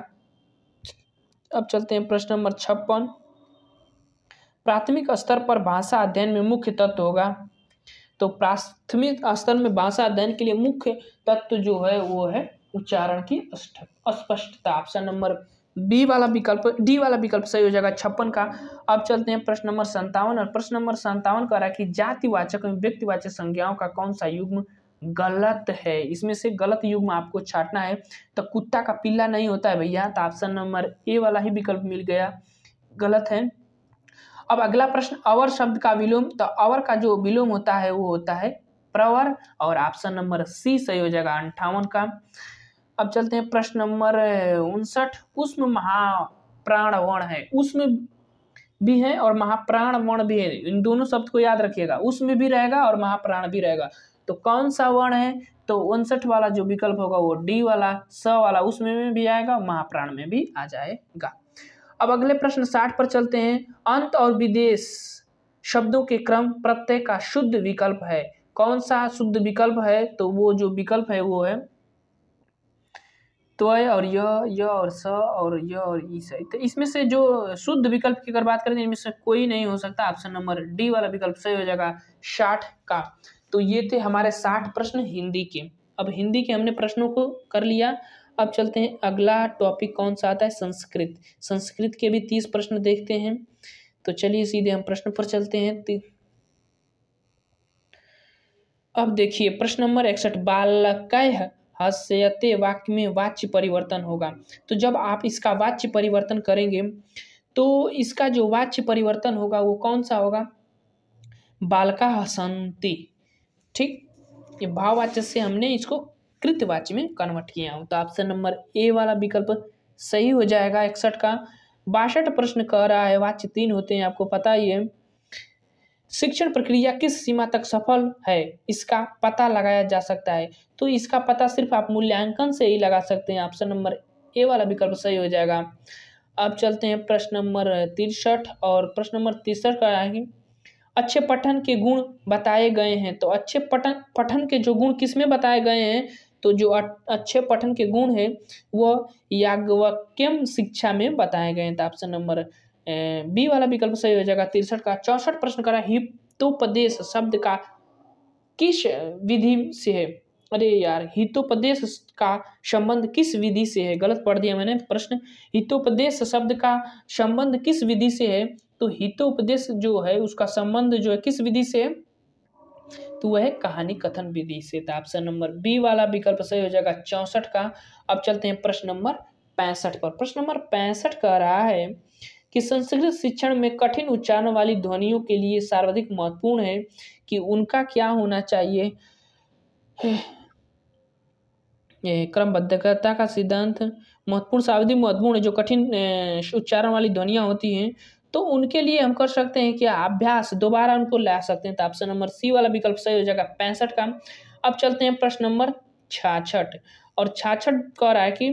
अब चलते हैं प्रश्न नंबर छप्पन। प्राथमिक स्तर पर भाषा अध्ययन में मुख्य तत्व होगा। तो प्राथमिक स्तर में भाषा अध्ययन के लिए मुख्य तत्व जो है वो है उच्चारण की अस्पष्टता ऑप्शन नंबर बी वाला विकल्प, डी वाला विकल्प सही हो जाएगा छप्पन का। अब चलते हैं प्रश्न नंबर संतावन और प्रश्न नंबर संतावन कह रहा है कि जातिवाचक में व्यक्तिवाचक संज्ञाओं का कौन सा युग्म गलत है? इसमें से गलत युग्म आपको छाटना है तो कुत्ता का पिल्ला नहीं होता है भैया तो ऑप्शन नंबर ए वाला ही विकल्प मिल गया। गलत है। अब अगला प्रश्न, अवर शब्द का विलोम तो अवर का जो विलोम होता है, वो होता है प्रवर, और ऑप्शन नंबर सी सही हो जाएगा अंठावन का। अब चलते हैं प्रश्न नंबर उनसठ। उसमें महाप्राण वर्ण है। उसमें भी है और महाप्राण वर्ण भी है। इन दोनों शब्द को याद रखिएगा। उसमें भी रहेगा और महाप्राण भी रहेगा। तो कौन सा वर्ण है? तो उनसठ वाला जो विकल्प होगा वो डी वाला, स वाला उसमें में भी आएगा, महाप्राण में भी आ जाएगा। अब अगले प्रश्न साठ पर चलते हैं। अंत और विदेश शब्दों के क्रम प्रत्यय का शुद्ध विकल्प है। कौन सा शुद्ध विकल्प है? तो वो जो विकल्प है वो है त्वय और य य और स और य और ई, से। तो इसमें से जो शुद्ध विकल्प की अगर बात करें तो इनमें से कोई नहीं हो सकता। ऑप्शन नंबर डी वाला विकल्प सही हो जाएगा, साठ का। तो ये थे हमारे साठ प्रश्न हिंदी के। अब हिंदी के हमने प्रश्नों को कर लिया। अब चलते हैं, अगला टॉपिक कौन सा आता है? संस्कृत। संस्कृत के भी तीस प्रश्न देखते हैं। तो चलिए सीधे हम प्रश्न पर चलते हैं। अब देखिए, प्रश्न नंबर इकसठ बालकय हस्यते वाक्य में वाच्य परिवर्तन होगा। तो जब आप इसका वाच्य परिवर्तन करेंगे तो इसका जो वाच्य परिवर्तन होगा, वो कौन सा होगा? बालका हसंती ठीक? ये भाववाच्य से हमने इसको कृतवाच्य में कन्वर्ट किया हूँ। तो ऑप्शन नंबर ए वाला विकल्प सही हो जाएगा, इकसठ का। बासठ प्रश्न कह रहा है, वाच्य तीन होते हैं, आपको पता ही है। शिक्षण प्रक्रिया किस सीमा तक सफल है, इसका पता लगाया जा सकता है। तो इसका पता सिर्फ़ आप मूल्यांकन से ही लगा सकते हैं। ऑप्शन नंबर ए वाला विकल्प सही हो जाएगा। अब चलते हैं प्रश्न नंबर तिरसठ और प्रश्न नंबर तिरसठ का आएँगे अच्छे पठन के गुण बताए गए हैं। तो अच्छे पठन पठन के जो गुण किसमें बताए गए हैं? तो जो अच्छे पठन के गुण है वह याज्ञवक्यम शिक्षा में बताए गए हैं। तो ऑप्शन नंबर बी वाला विकल्प सही हो जाएगा। तिरसठ का चौसठ प्रश्न करा, हितोपदेश शब्द का किस विधि से है? अरे यार, हितोपदेश का संबंध किस विधि से है? गलत पढ़ दिया मैंने प्रश्न। हितोपदेश शब्द का संबंध किस विधि से है? तो हितोपदेश जो है, उसका संबंध जो है, किस विधि से है? तो वह है कहानी कथन विधि से। तो ऑप्शन नंबर बी वाला विकल्प सही हो जाएगा चौसठ का। अब चलते हैं प्रश्न नंबर पैंसठ पर। प्रश्न नंबर पैंसठ कह रहा है कि संस्कृत शिक्षण में कठिन उच्चारण वाली ध्वनियों के लिए सर्वाधिक महत्वपूर्ण है कि उनका क्या होना चाहिए? क्रमबद्धता का सिद्धांत। महत्वपूर्ण, सर्वाधिक महत्वपूर्ण जो कठिन उच्चारण वाली ध्वनियाँ होती हैं तो उनके लिए हम कर सकते हैं कि अभ्यास, दोबारा उनको ला सकते हैं। तो ऑप्शन नंबर सी वाला विकल्प सही हो जाएगा, पैंसठ का। अब चलते हैं प्रश्न नंबर छाछठ। और छाछठ कह रहा है कि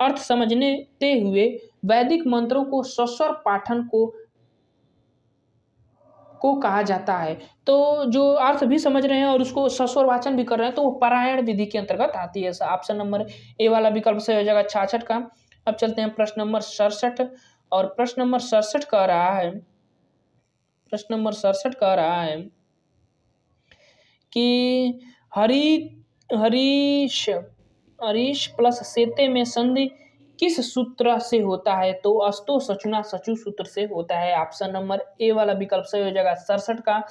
अर्थ समझने ते हुए वैदिक मंत्रों को सस्वर पाठन को को कहा जाता है। तो जो अर्थ भी समझ रहे हैं और उसको सस्वर वाचन भी कर रहे हैं तो वो पारायण विधि के अंतर्गत आती है। ऑप्शन नंबर ए वाला विकल्प सही हो जाएगा छाछठ का। अब चलते हैं प्रश्न नंबर सड़सठ। और प्रश्न नंबर सड़सठ कह रहा है, प्रश्न नंबर सड़सठ कह रहा है कि हरी, हरीश हरीश प्लस सेते में संधि किस सूत्र से होता है? तो अस्तो सचुना सचु सूत्र से होता है। ऑप्शन नंबर ए वाला विकल्प सही हो जाएगा सड़सठ का।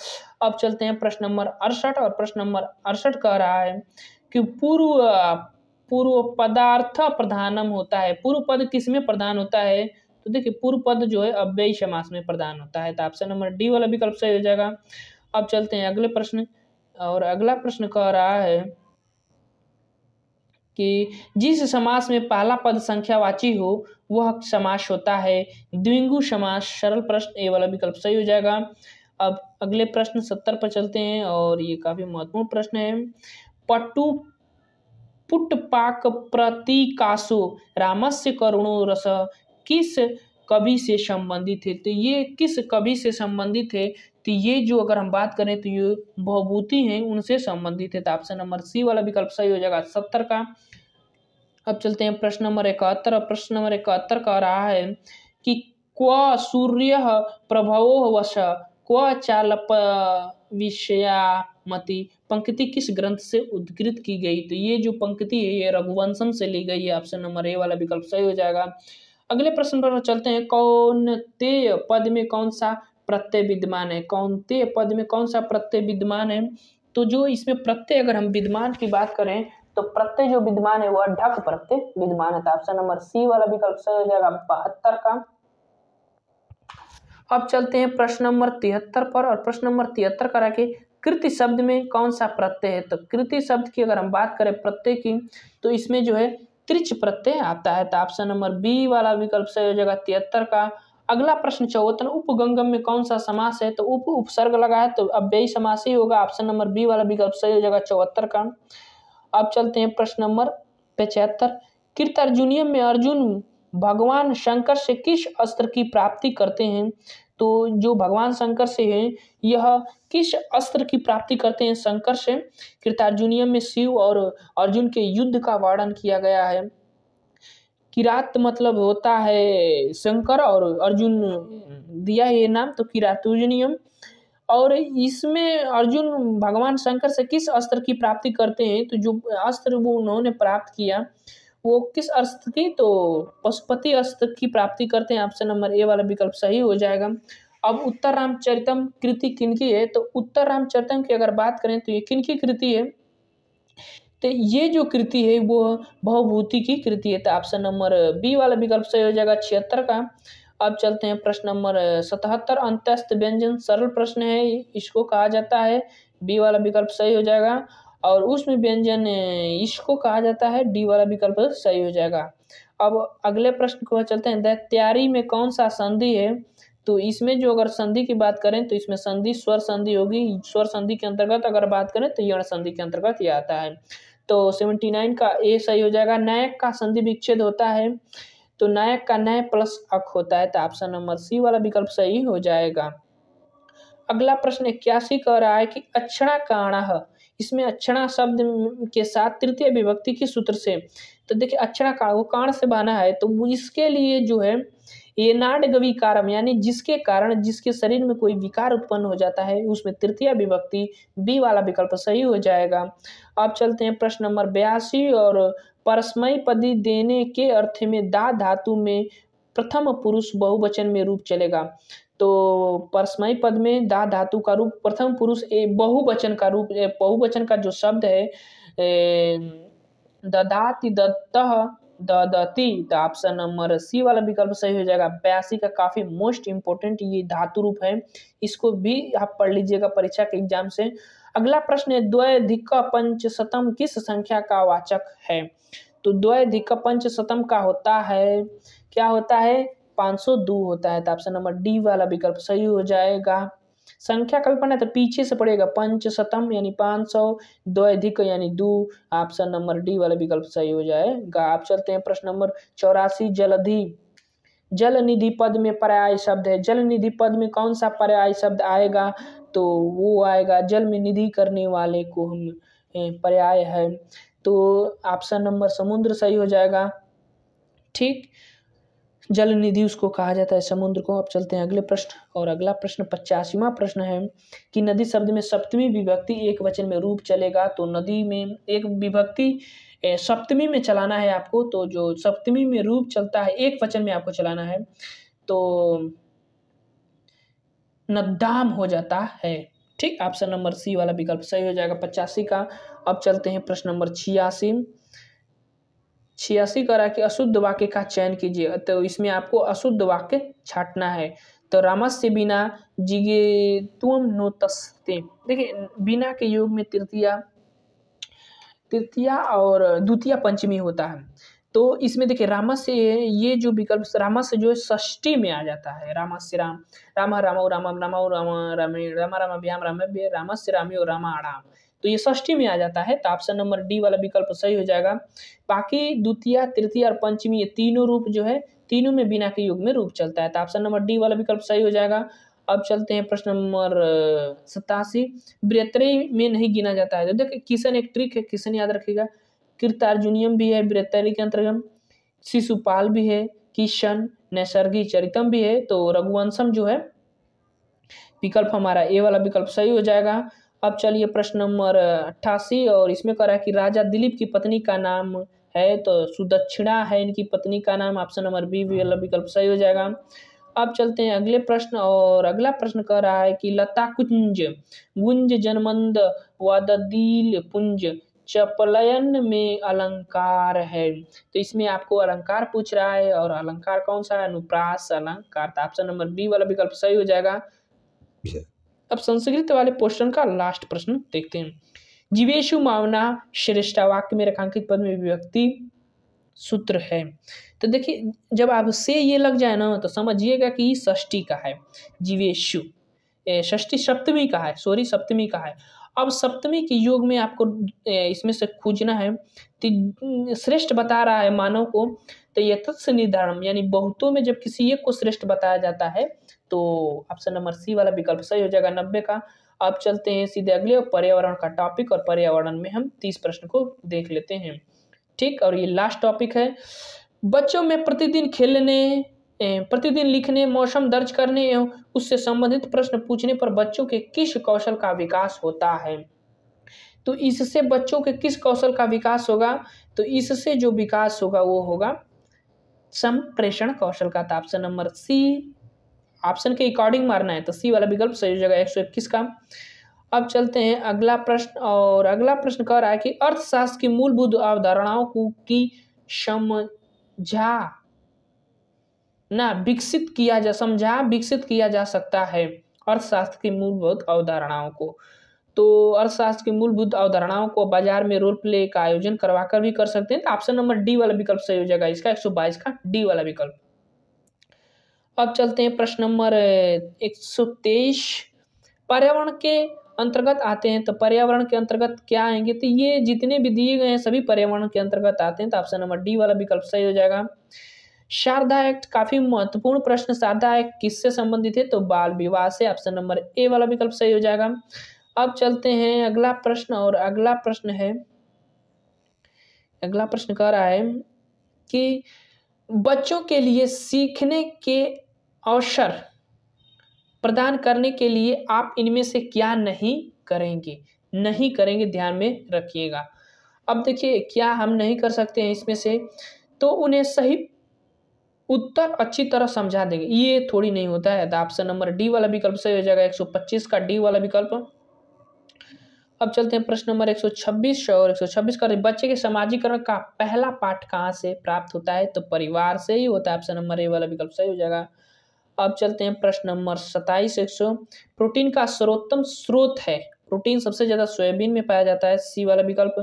अब चलते हैं प्रश्न नंबर अड़सठ और प्रश्न नंबर अड़सठ कह रहा है कि पूर्व पूर्व पदार्थ प्रधानम होता है। पूर्व पद किसमें प्रधान होता है? तो देखिए, पूर्व पद जो है अव्ययी समास में प्रदान होता है। तो ऑप्शन नंबर डी वाला विकल्प सही हो जाएगा। अब चलते हैं अगले प्रश्न और अगला प्रश्न कह रहा है कि जिस समास में पहला पद संख्यावाची हो, वह समास होता है। द्विंगु समास, सरल प्रश्न, ए वाला विकल्प सही हो जाएगा। अब अगले प्रश्न सत्तर पर चलते हैं और ये काफ़ी महत्वपूर्ण प्रश्न है। पट्टू पुटपाक प्रतीकासो, रामस्य करुणो रस, किस कवि से संबंधित है? तो ये किस कवि से संबंधित है? तो ये जो अगर हम बात करें तो ये बहुभूति हैं, उनसे संबंधित है। तो ऑप्शन नंबर सी वाला विकल्प सही हो जाएगा सत्तर का। अब चलते हैं प्रश्न नंबर इकहत्तर। प्रश्न नंबर इकहत्तर का रहा है कि क्व सूर्य प्रभवो वश, क्व चालप विषयामति पंक्ति किस ग्रंथ से उद्धृत की गई? तो ये जो पंक्ति है, ये रघुवंशम से ली गई है। ऑप्शन नंबर ए वाला विकल्प सही हो जाएगा। अगले प्रश्न पर चलते हैं। कौन ते पद में कौन सा प्रत्यय विद्यमान है। कौन ते पद में कौन सा प्रत्यय विद्यमान है? तो जो इसमें प्रत्यय अगर हम विद्यमान की बात करें तो प्रत्यय जो विद्यमान है वह ढक प्रत्यय विद्यमान है ऑप्शन नंबर सी वाला विकल्प सही हो जाएगा बहत्तर का। अब चलते हैं प्रश्न नंबर तिहत्तर पर और प्रश्न नंबर तिहत्तर करा के कृति शब्द में कौन सा प्रत्यय है? तो कृति शब्द की अगर हम बात करें प्रत्यय की तो इसमें जो है त्रिच प्रत्यय आता है। तो ऑप्शन नंबर बी वाला विकल्प सही हो जाएगा तिहत्तर का। अगला प्रश्न चौवतन उपगंगम में कौन सा समास है? तो उप उपसर्ग लगा है तो अब व्यय समास ही होगा। ऑप्शन नंबर बी वाला विकल्प सही हो जाएगा, चौहत्तर का। अब चलते हैं प्रश्न नंबर पचहत्तर। कृत अर्जुनियम में अर्जुन भगवान शंकर से किस अस्त्र की प्राप्ति करते हैं? तो जो भगवान शंकर से है, यह किस अस्त्र की प्राप्ति करते हैं? शंकर से। कृतार्जुनियम में शिव और अर्जुन के युद्ध का वर्णन किया गया है। किरात मतलब होता है शंकर और अर्जुन, दिया ये नाम तो किरातुजनियम। और इसमें अर्जुन भगवान शंकर से किस अस्त्र की प्राप्ति करते हैं? तो जो अस्त्र वो उन्होंने प्राप्त किया, वो किस अस्त्र की? तो पशुपति अस्त्र की प्राप्ति करते हैं। ऑप्शन नंबर ए वाला विकल्प सही हो जाएगा। अब उत्तर रामचरितम कृति किनकी है? तो उत्तर रामचरितम की अगर बात करें तो ये किनकी कृति है? ये जो कृति है, वो बहुभूति की कृति है। तो ऑप्शन नंबर बी वाला विकल्प सही हो जाएगा छिहत्तर का। अब चलते हैं प्रश्न नंबर सतहत्तर। अंत्यस्त व्यंजन सरल प्रश्न है, इसको कहा जाता है। बी वाला विकल्प सही हो जाएगा। और उसमें व्यंजन इसको कहा जाता है डी वाला विकल्प सही हो जाएगा। अब अगले प्रश्न को चलते हैं। दैत्यारी में कौन सा संधि है? तो इसमें जो अगर संधि की बात करें तो इसमें संधि स्वर संधि होगी। स्वर संधि के अंतर्गत अगर बात करें तो यण संधि के अंतर्गत ये आता है। तो सेवेंटी नाइन का ए सही हो जाएगा। नायक का संधि विच्छेद होता है तो नायक का नय प्लस अक होता है तो ऑप्शन नंबर सी वाला विकल्प सही हो जाएगा। अगला प्रश्न इक्यासी कह रहा है कि अक्षणा काणा इसमें अक्षणा शब्द के साथ तृतीय विभक्ति के सूत्र से तो देखिए अक्षणा का, वो काण से बना है तो इसके लिए जो है ये नाड गवी कारम, यानी जिसके कारण जिसके शरीर में कोई विकार उत्पन्न हो जाता है, उसमें तृतीय विभक्ति बी वाला विकल्प सही हो जाएगा। अब चलते हैं प्रश्न नंबर बयासी और परस्मय पदी देने के अर्थ में दा धातु में प्रथम पुरुष बहुवचन में रूप चलेगा। तो परस्मय पद में दा धातु का रूप, प्रथम पुरुष ए बहुवचन का रूप बहुवचन का जो शब्द है ददाति दत्त ददती तो ऑप्शन नंबर सी वाला विकल्प सही हो जाएगा। बयासी का काफ़ी मोस्ट इंपोर्टेंट ये धातु रूप है। इसको भी आप पढ़ लीजिएगा परीक्षा के एग्ज़ाम से। अगला प्रश्न है, द्वैधिक पंचशतम किस संख्या का वाचक है? तो द्वैधिक पंचशतम का होता है, क्या होता है? पाँच सौ दो होता है। तो ऑप्शन नंबर डी वाला विकल्प सही हो जाएगा। संख्या है तो पीछे से पड़ेगा पंच शतम यानी पाँच सौ, दो अधिक, यानी दो। ऑप्शन नंबर डी वाला विकल्प सही हो जाएगा। आप चलते हैं प्रश्न नंबर चौरासी, जलधि। जल निधि पद में पर्याय शब्द है। जल निधि पद में कौन सा पर्याय शब्द आएगा? तो वो आएगा, जल में निधि करने वाले को हम पर्याय है। तो ऑप्शन नंबर समुद्र सही हो जाएगा। ठीक? जल निधि उसको कहा जाता है। समुद्र को अब चलते हैं अगले प्रश्न। और अगला प्रश्न पचासीवा प्रश्न है कि नदी शब्द में सप्तमी विभक्ति एक वचन में रूप चलेगा तो नदी में एक विभक्ति सप्तमी में चलाना है आपको तो जो सप्तमी में रूप चलता है, एक वचन में आपको चलाना है तो नद्दाम हो जाता है। ठीक? ऑप्शन नंबर सी वाला विकल्प सही हो जाएगा पचासी का। अब चलते हैं प्रश्न नंबर छियासी। छियासी करा के अशुद्ध वाक्य का चयन कीजिए। तो इसमें आपको अशुद्ध वाक्य छाटना है। तो रामस से बिना जिगे तुम नो तस्ते देखिए, बिना के योग में तृतीया तृतीया और द्वितीय पंचमी होता है। तो इसमें देखिए, रामस से ये जो विकल्प, रामस से जो है षष्टी में आ जाता है। रामस से राम, रामा रामा रामा रामा राम रामे, रामा रामा व्याम रामे रामस से रामे और रामा राम। तो ये षष्ठी में आ जाता है तो ऑप्शन नंबर डी वाला विकल्प सही हो जाएगा। बाकी द्वितीय, तृतीय और पंचमी ये तीनों रूप जो है, तीनों में बिना के युग में रूप चलता है तो ऑप्शन नंबर डी वाला विकल्प सही हो जाएगा। अब चलते हैं प्रश्न नंबर सतासी। बृहत्तरी में नहीं गिना जाता है। तो देखिए किशन एक ट्रिक है, किशन याद रखिएगा। कृतार्जुनियम भी है बृहत्तरी के अंतर्गत शिशुपाल भी है, किशन नैसर्गी चरितम भी है तो रघुवंशम जो है, विकल्प हमारा ए वाला विकल्प सही हो जाएगा। अब चलिए प्रश्न नंबर अट्ठासी और इसमें कह रहा है कि राजा दिलीप की पत्नी का नाम है तो सुदक्षिणा है इनकी पत्नी का नाम ऑप्शन नंबर बी वाला विकल्प सही हो जाएगा। अब चलते हैं अगले प्रश्न और अगला प्रश्न कह रहा है कि लता कुंज गुंज जनमंद वदील पुंज चपलयन में अलंकार है। तो इसमें आपको अलंकार पूछ रहा है और अलंकार कौन सा है? अनुप्रास अलंकार। तो ऑप्शन नंबर बी वाला विकल्प सही हो जाएगा। अब संस्कृत वाले पोर्शन का लास्ट प्रश्न देखते हैं। जीवेशु मावना श्रेष्ठा वाक्य में रेखांकित पद में विभक्ति सूत्र है। तो देखिए, जब आप से ये लग जाए ना तो समझिएगा कि षष्ठी का है। जीवेशु षष्ठी सप्तमी का है, सॉरी, सप्तमी का है। अब सप्तमी के योग में आपको इसमें से खोजना है तो श्रेष्ठ बता रहा है मानव को तो तत्स निर्धारण, यानी बहुतों में जब किसी एक को श्रेष्ठ बताया जाता है तो ऑप्शन नंबर सी वाला विकल्प सही हो जाएगा नब्बे का। अब चलते हैं सीधे अगले पर्यावरण का टॉपिक और पर्यावरण में हम तीस प्रश्न को देख लेते हैं। ठीक, और ये लास्ट टॉपिक है। बच्चों में प्रतिदिन खेलने प्रतिदिन लिखने, मौसम दर्ज करने एवं उससे संबंधित प्रश्न पूछने पर बच्चों के किस कौशल का विकास होता है? तो इससे बच्चों के किस कौशल का विकास होगा? तो इससे जो विकास होगा वो होगा संप्रेषण कौशल का ऑप्शन नंबर सी ऑप्शन के अकॉर्डिंग मारना है तो सी वाला विकल्प सही हो जाएगा एक सौ इक्कीस का। अब चलते हैं अगला प्रश्न, और अगला प्रश्न कह रहा है कि अर्थशास्त्र की मूलभूत अवधारणाओं को की समझा ना, विकसित किया जा, समझा, विकसित किया जा सकता है अर्थशास्त्र की मूलभूत अवधारणाओं को। तो अर्थशास्त्र की मूलभूत अवधारणाओं को बाज़ार में रोल प्ले का आयोजन करवा कर भी कर सकते हैं तो ऑप्शन नंबर डी वाला विकल्प सही हो जाएगा, इसका एक सौ बाईस का डी वाला विकल्प। अब चलते हैं प्रश्न नंबर एक सौ तेईस। पर्यावरण के अंतर्गत आते हैं तो पर्यावरण के अंतर्गत क्या आएँगे? तो ये जितने भी दिए गए हैं, सभी पर्यावरण के अंतर्गत आते हैं तो ऑप्शन नंबर डी वाला विकल्प सही हो जाएगा। शारदा एक्ट काफ़ी महत्वपूर्ण प्रश्न, शारदा एक्ट किससे संबंधित है? तो बाल विवाह से ऑप्शन नंबर ए वाला विकल्प सही हो जाएगा। अब चलते हैं, अगला प्रश्न, और अगला प्रश्न है, अगला प्रश्न कह रहा है कि बच्चों के लिए सीखने के अवसर प्रदान करने के लिए आप इनमें से क्या नहीं करेंगे? नहीं करेंगे, ध्यान में रखिएगा। अब देखिए, क्या हम नहीं कर सकते हैं इसमें से? तो उन्हें सही उत्तर अच्छी तरह समझा देंगे। ये थोड़ी नहीं होता है। तो ऑप्शन नंबर डी वाला विकल्प सही हो जाएगा। 125 का डी वाला विकल्प। अब चलते हैं प्रश्न नंबर 126 और 126 का बच्चे के समाजीकरण का पहला पाठ कहाँ से प्राप्त होता है? तो परिवार से ही होता है। ऑप्शन नंबर ए वाला विकल्प सही हो जाएगा। अब चलते हैं प्रश्न नंबर सताइस, एक सौ। प्रोटीन का सर्वोत्तम स्रोत है। प्रोटीन सबसे ज़्यादा सोयाबीन में पाया जाता है, सी वाला विकल्प।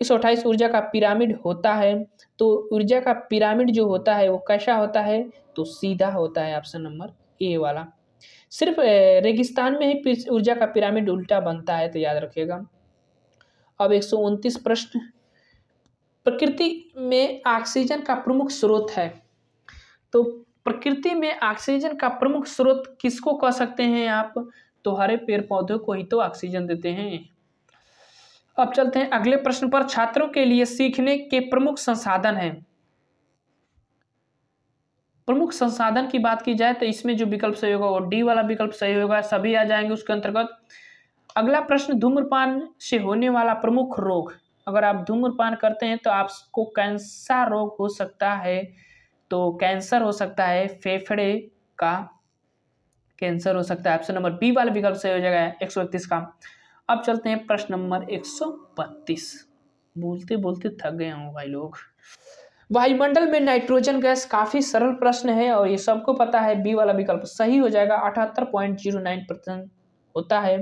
एक सौ अट्ठाईस, ऊर्जा का पिरामिड होता है। तो ऊर्जा का पिरामिड जो होता है, वो कैसा होता है? तो सीधा होता है ऑप्शन नंबर ए वाला। सिर्फ़ रेगिस्तान में ही ऊर्जा का पिरामिड उल्टा बनता है तो याद रखिएगा। अब एक सौ उनतीस प्रश्न। प्रकृति में ऑक्सीजन का प्रमुख स्रोत है। तो प्रकृति में ऑक्सीजन का प्रमुख स्रोत किसको कह सकते हैं आप? तो हरे पेड़ पौधों को ही तो ऑक्सीजन देते हैं। अब चलते हैं अगले प्रश्न पर। छात्रों के लिए सीखने के प्रमुख संसाधन हैं। प्रमुख संसाधन की बात की जाए तो इसमें जो विकल्प सही होगा वो डी वाला विकल्प सही होगा। सभी आ जाएँगे उसके अंतर्गत। अगला प्रश्न, धूम्रपान से होने वाला प्रमुख रोग। अगर आप धूम्रपान करते हैं तो आपको कैंसर रोग हो सकता है? तो कैंसर हो सकता है, फेफड़े का कैंसर हो सकता है। ऑप्शन नंबर बी वाला विकल्प सही हो जाएगा, एक सौ इकतीस का। अब चलते हैं प्रश्न नंबर एक सौ बत्तीस। बोलते बोलते थक गए हूँ भाई लोग। वायुमंडल में नाइट्रोजन गैस काफ़ी सरल प्रश्न है और ये सबको पता है। बी वाला विकल्प सही हो जाएगा, अठहत्तर पॉइंट ज़ीरो नाइन परसेंट होता है।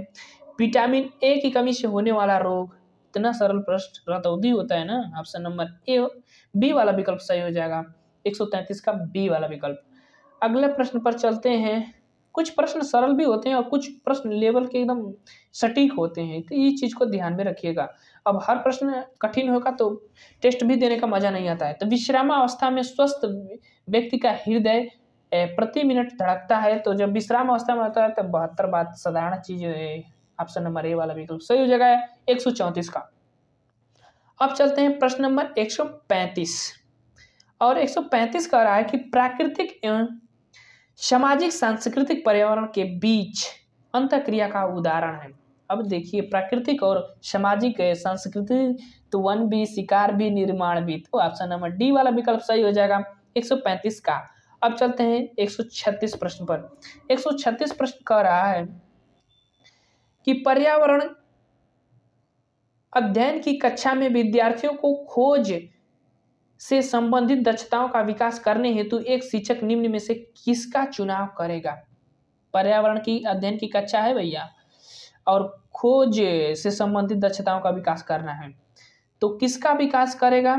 विटामिन ए की कमी से होने वाला रोग इतना सरल प्रश्न रतौदी होता है ना? ऑप्शन नंबर ए बी वाला विकल्प सही हो जाएगा। एक सौ तैंतीस का बी वाला विकल्प। अगले प्रश्न पर चलते हैं। कुछ प्रश्न सरल भी होते हैं और कुछ प्रश्न लेवल के एकदम सटीक होते हैं। तो ये चीज़ को ध्यान में रखिएगा। अब हर प्रश्न कठिन होगा तो टेस्ट भी देने का मज़ा नहीं आता है। तो विश्रामावस्था में स्वस्थ व्यक्ति का हृदय प्रति मिनट धड़कता है। तो जब विश्राम अवस्था में होता है तो बहत्तर बात साधारण चीज़ ऑप्शन नंबर ए वाला विकल्प सही हो जाएगा एक सौ चौंतीस का। अब चलते हैं प्रश्न नंबर एक सौ पैंतीस। और एक सौ पैंतीस कह रहा है कि प्राकृतिक एवं सामाजिक सांस्कृतिक पर्यावरण के बीच अंत क्रिया का उदाहरण है। अब देखिए, प्राकृतिक और सामाजिक सांस्कृतिक तो वन भी, शिकार भी, निर्माण भी तो ऑप्शन नंबर डी वाला विकल्प सही हो जाएगा 135 का। अब चलते हैं 136 प्रश्न पर। 136 प्रश्न कह रहा है कि पर्यावरण अध्ययन की कक्षा में विद्यार्थियों को खोज से संबंधित दक्षताओं का विकास करने हेतु एक शिक्षक निम्न में से किसका चुनाव करेगा? पर्यावरण की अध्ययन की कक्षा है भैया। और खोज से संबंधित दक्षताओं का विकास करना है। तो किसका विकास करेगा?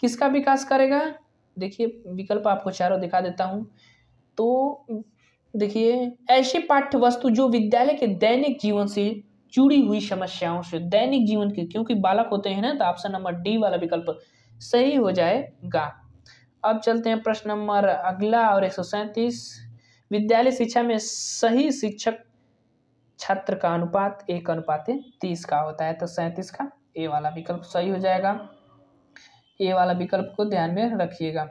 किसका विकास करेगा? देखिए, विकल्प आपको चारों दिखा देता हूँ। तो देखिए, ऐसी पाठ्य वस्तु जो विद्यालय के दैनिक जीवन से जुड़ी हुई समस्याओं से, दैनिक जीवन के, क्योंकि बालक होते हैं ना तो ऑप्शन नंबर डी वाला विकल्प सही हो जाएगा। अब चलते हैं प्रश्न नंबर अगला और एक सौ सैंतीस। विद्यालय शिक्षा में सही शिक्षक छात्र का अनुपात एक अनुपात तीस का होता है तो सैंतीस का। ए वाला विकल्प सही हो जाएगा। ए वाला विकल्प को ध्यान में रखिएगा।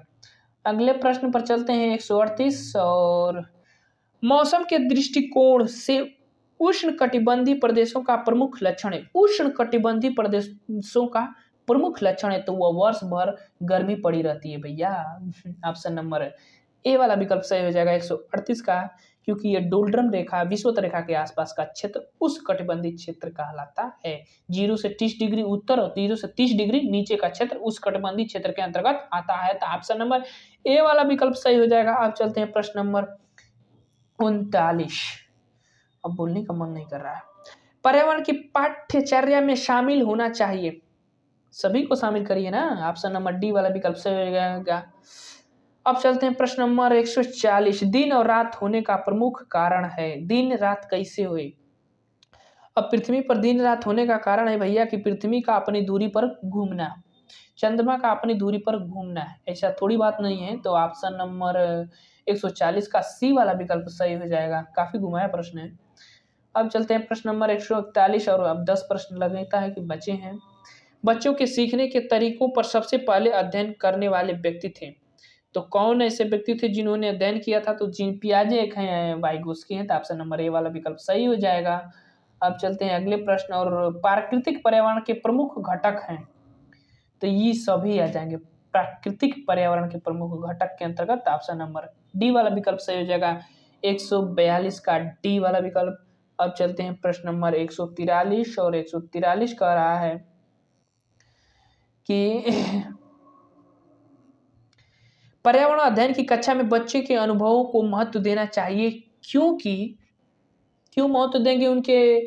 अगले प्रश्न पर चलते हैं एक सौ अड़तीस और मौसम के दृष्टिकोण से उष्ण कटिबंधी प्रदेशों का प्रमुख लक्षण है। उष्ण कटिबंधी प्रदेशों का प्रमुख लक्षण है तो वह वर्ष भर गर्मी पड़ी रहती है भैया। ऑप्शन नंबर ए वाला विकल्प सही हो जाएगा एक सौ अड़तीस का, क्योंकि ये डोल्ड्रम रेखा विश्वत रेखा के आसपास का क्षेत्र उस कटिबंधी क्षेत्र कहलाता है। ज़ीरो से तीस डिग्री उत्तर और ज़ीरो से तीस डिग्री नीचे का क्षेत्र उस कटिबंधी क्षेत्र के अंतर्गत आता है। तो ऑप्शन नंबर ए वाला विकल्प सही हो जाएगा। आप चलते हैं प्रश्न नंबर उनतालीस। अब बोलने का मन नहीं कर रहा है। पर्यावरण की पाठ्यचर्या में शामिल होना चाहिए। सभी को शामिल करिए ना। ऑप्शन नंबर डी वाला विकल्प सही हो जाएगा अब चलते हैं प्रश्न नंबर 140 दिन और रात होने का प्रमुख कारण है। दिन रात कैसे हुए? अब पृथ्वी पर दिन रात होने का कारण है भैया कि पृथ्वी का अपनी दूरी पर घूमना। चंद्रमा का अपनी दूरी पर घूमना। है ऐसा थोड़ी बात नहीं है तो ऑप्शन नंबर 140 का सी वाला विकल्प सही हो जाएगा। काफ़ी घुमाया प्रश्न है। अब चलते हैं प्रश्न नंबर एक सौ इकतालीस और अब दस प्रश्न लगता है कि बचे हैं। बच्चों के सीखने के तरीकों पर सबसे पहले अध्ययन करने वाले व्यक्ति थे। तो कौन ऐसे व्यक्ति थे जिन्होंने अध्ययन किया था? तो जिन पियाजे एक हैं के हैं तो ऑप्शन नंबर ए वाला विकल्प सही हो जाएगा। अब चलते हैं अगले प्रश्न और प्राकृतिक पर्यावरण के प्रमुख घटक हैं। तो ये सभी आ जाएँगे। प्राकृतिक पर्यावरण के प्रमुख घटक के अंतर्गत ऑप्शन नंबर डी वाला विकल्प सही हो जाएगा। एक सौ बयालीस का डी वाला विकल्प। अब चलते हैं प्रश्न नंबर एक और एक सौ कह रहा है। कि पर्यावरण अध्ययन की कक्षा में बच्चे के अनुभवों को महत्व देना चाहिए, क्योंकि, क्यों महत्व देंगे उनके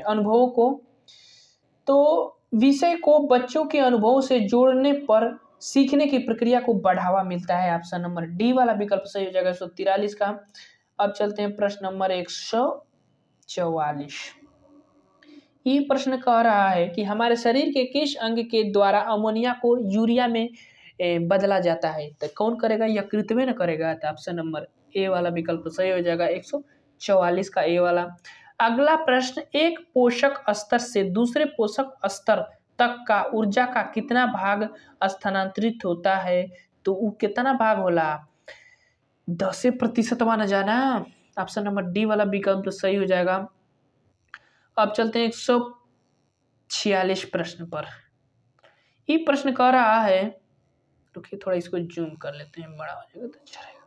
अनुभवों को? तो विषय को बच्चों के अनुभव से जोड़ने पर सीखने की प्रक्रिया को बढ़ावा मिलता है, ऑप्शन नंबर डी वाला विकल्प सही हो जाएगा एक सौ तिरालीस का। अब चलते हैं प्रश्न नंबर एक सौ चौवालीस। ये प्रश्न कह रहा है कि हमारे शरीर के किस अंग के द्वारा अमोनिया को यूरिया में बदला जाता है? तो कौन करेगा? या न करेगा। तो ऑप्शन नंबर ए वाला विकल्प सही हो जाएगा। एक सौ चौवालीस का ए वाला। अगला प्रश्न, एक पोषक स्तर से दूसरे पोषक स्तर तक का ऊर्जा का कितना भाग स्थानांतरित होता है? तो वो कितना भाग होला? दस प्रतिशत माना जाना। ऑप्शन नंबर डी वाला विकल्प सही हो जाएगा। अब चलते हैं एक सौ छियालीस प्रश्न पर। ये प्रश्न कह रहा है, रुकिए थोड़ा इसको जूम कर लेते हैं, बड़ा हो जाएगा तो अच्छा रहेगा।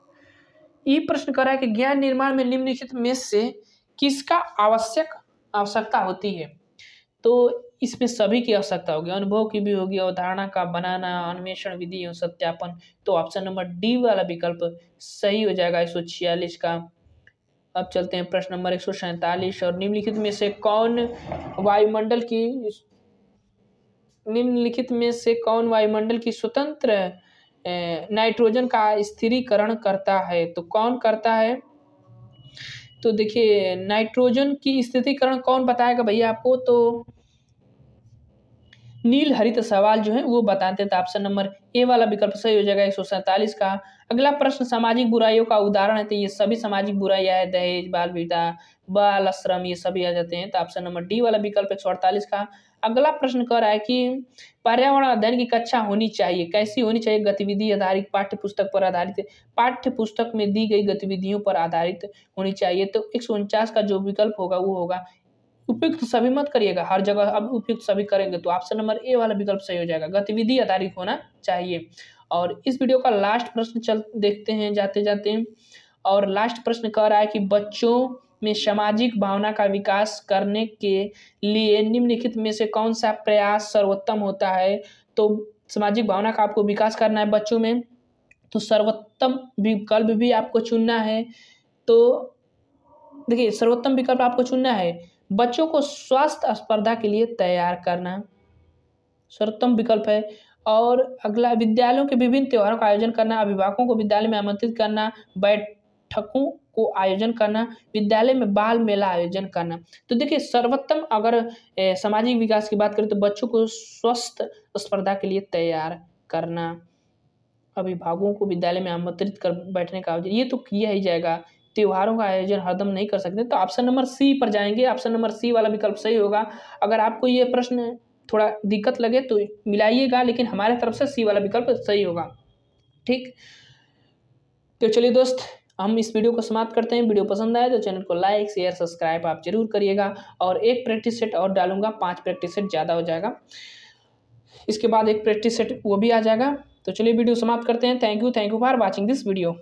ये प्रश्न कर रहा है कि ज्ञान निर्माण में निम्नलिखित में से किसका आवश्यक आवश्यकता होती है? तो इसमें सभी की आवश्यकता होगी, अनुभव की भी होगी, अवधारणा का बनाना, अन्वेषण विधि एवं सत्यापन। तो ऑप्शन नंबर डी वाला विकल्प सही हो जाएगा, एक सौ छियालीस का। अब चलते हैं प्रश्न नंबर एक सौ सैंतालीस और निम्नलिखित में से कौन वायुमंडल की निम्नलिखित में से कौन वायुमंडल की स्वतंत्र नाइट्रोजन का स्थिरीकरण करता है? तो कौन करता है? तो देखिए, नाइट्रोजन की स्थितिकरण कौन बताएगा भैया आपको? तो नील हरित सवाल जो है वो बताते हैं। तो ऑप्शन नंबर ए वाला विकल्प सही हो जाएगा एक सौ सैंतालीस का। अगला प्रश्न, सामाजिक बुराइयों का उदाहरण है तो ये सभी सामाजिक बुराइयाँ है, दहेज, बाल विधा बाल आश्रम, ये सभी आ जाते हैं। तो ऑप्शन नंबर डी वाला विकल्प एक का। अगला प्रश्न कह रहा है कि पर्यावरण अध्ययन की कक्षा होनी चाहिए। कैसी होनी चाहिए? गतिविधि आधारित पाठ्य पुस्तक पर आधारित पाठ्य पुस्तक में दी गई गतिविधियों पर आधारित होनी चाहिए। तो एक सौ उनचास का जो विकल्प होगा, वो होगा उपयुक्त सभी मत करिएगा, हर जगह अब उपयुक्त सभी करेंगे तो ऑप्शन नंबर ए वाला विकल्प सही हो जाएगा। गतिविधि आधारित होना चाहिए। और इस वीडियो का लास्ट प्रश्न चल, देखते हैं, जाते जाते। और लास्ट प्रश्न कह रहा है कि बच्चों में सामाजिक भावना का विकास करने के लिए निम्नलिखित में से कौन सा प्रयास सर्वोत्तम होता है? तो सामाजिक भावना का आपको विकास करना है बच्चों में तो सर्वोत्तम विकल्प भी आपको चुनना है। तो देखिए, सर्वोत्तम विकल्प आपको चुनना है। बच्चों को स्वास्थ्य स्पर्धा के लिए तैयार करना। सर्वोत्तम विकल्प है। और अगला, विद्यालयों के विभिन्न त्योहारों का आयोजन करना, अभिभावकों को विद्यालय में आमंत्रित करना, बैठकों को आयोजन करना, विद्यालय में बाल मेला आयोजन करना। तो देखिए, सर्वोत्तम अगर सामाजिक विकास की बात करें तो बच्चों को स्वस्थ स्पर्धा के लिए तैयार करना। अभिभावकों को विद्यालय में आमंत्रित कर बैठने का आयोजन, ये तो किया ही जाएगा। त्योहारों का आयोजन हरदम नहीं कर सकते तो ऑप्शन नंबर सी पर जाएँगे। ऑप्शन नंबर सी वाला विकल्प सही होगा। अगर आपको ये प्रश्न थोड़ा दिक्कत लगे तो मिलाइएगा, लेकिन हमारे तरफ़ से सी वाला विकल्प सही होगा। ठीक? तो चलिए दोस्त, हम इस वीडियो को समाप्त करते हैं। वीडियो पसंद आए तो चैनल को लाइक शेयर सब्सक्राइब आप ज़रूर करिएगा। और एक प्रैक्टिस सेट और डालूँगा, पाँच प्रैक्टिस सेट ज़्यादा हो जाएगा। इसके बाद एक प्रैक्टिस सेट वो भी आ जाएगा। तो चलिए वीडियो समाप्त करते हैं। Thank you thank you for watching this video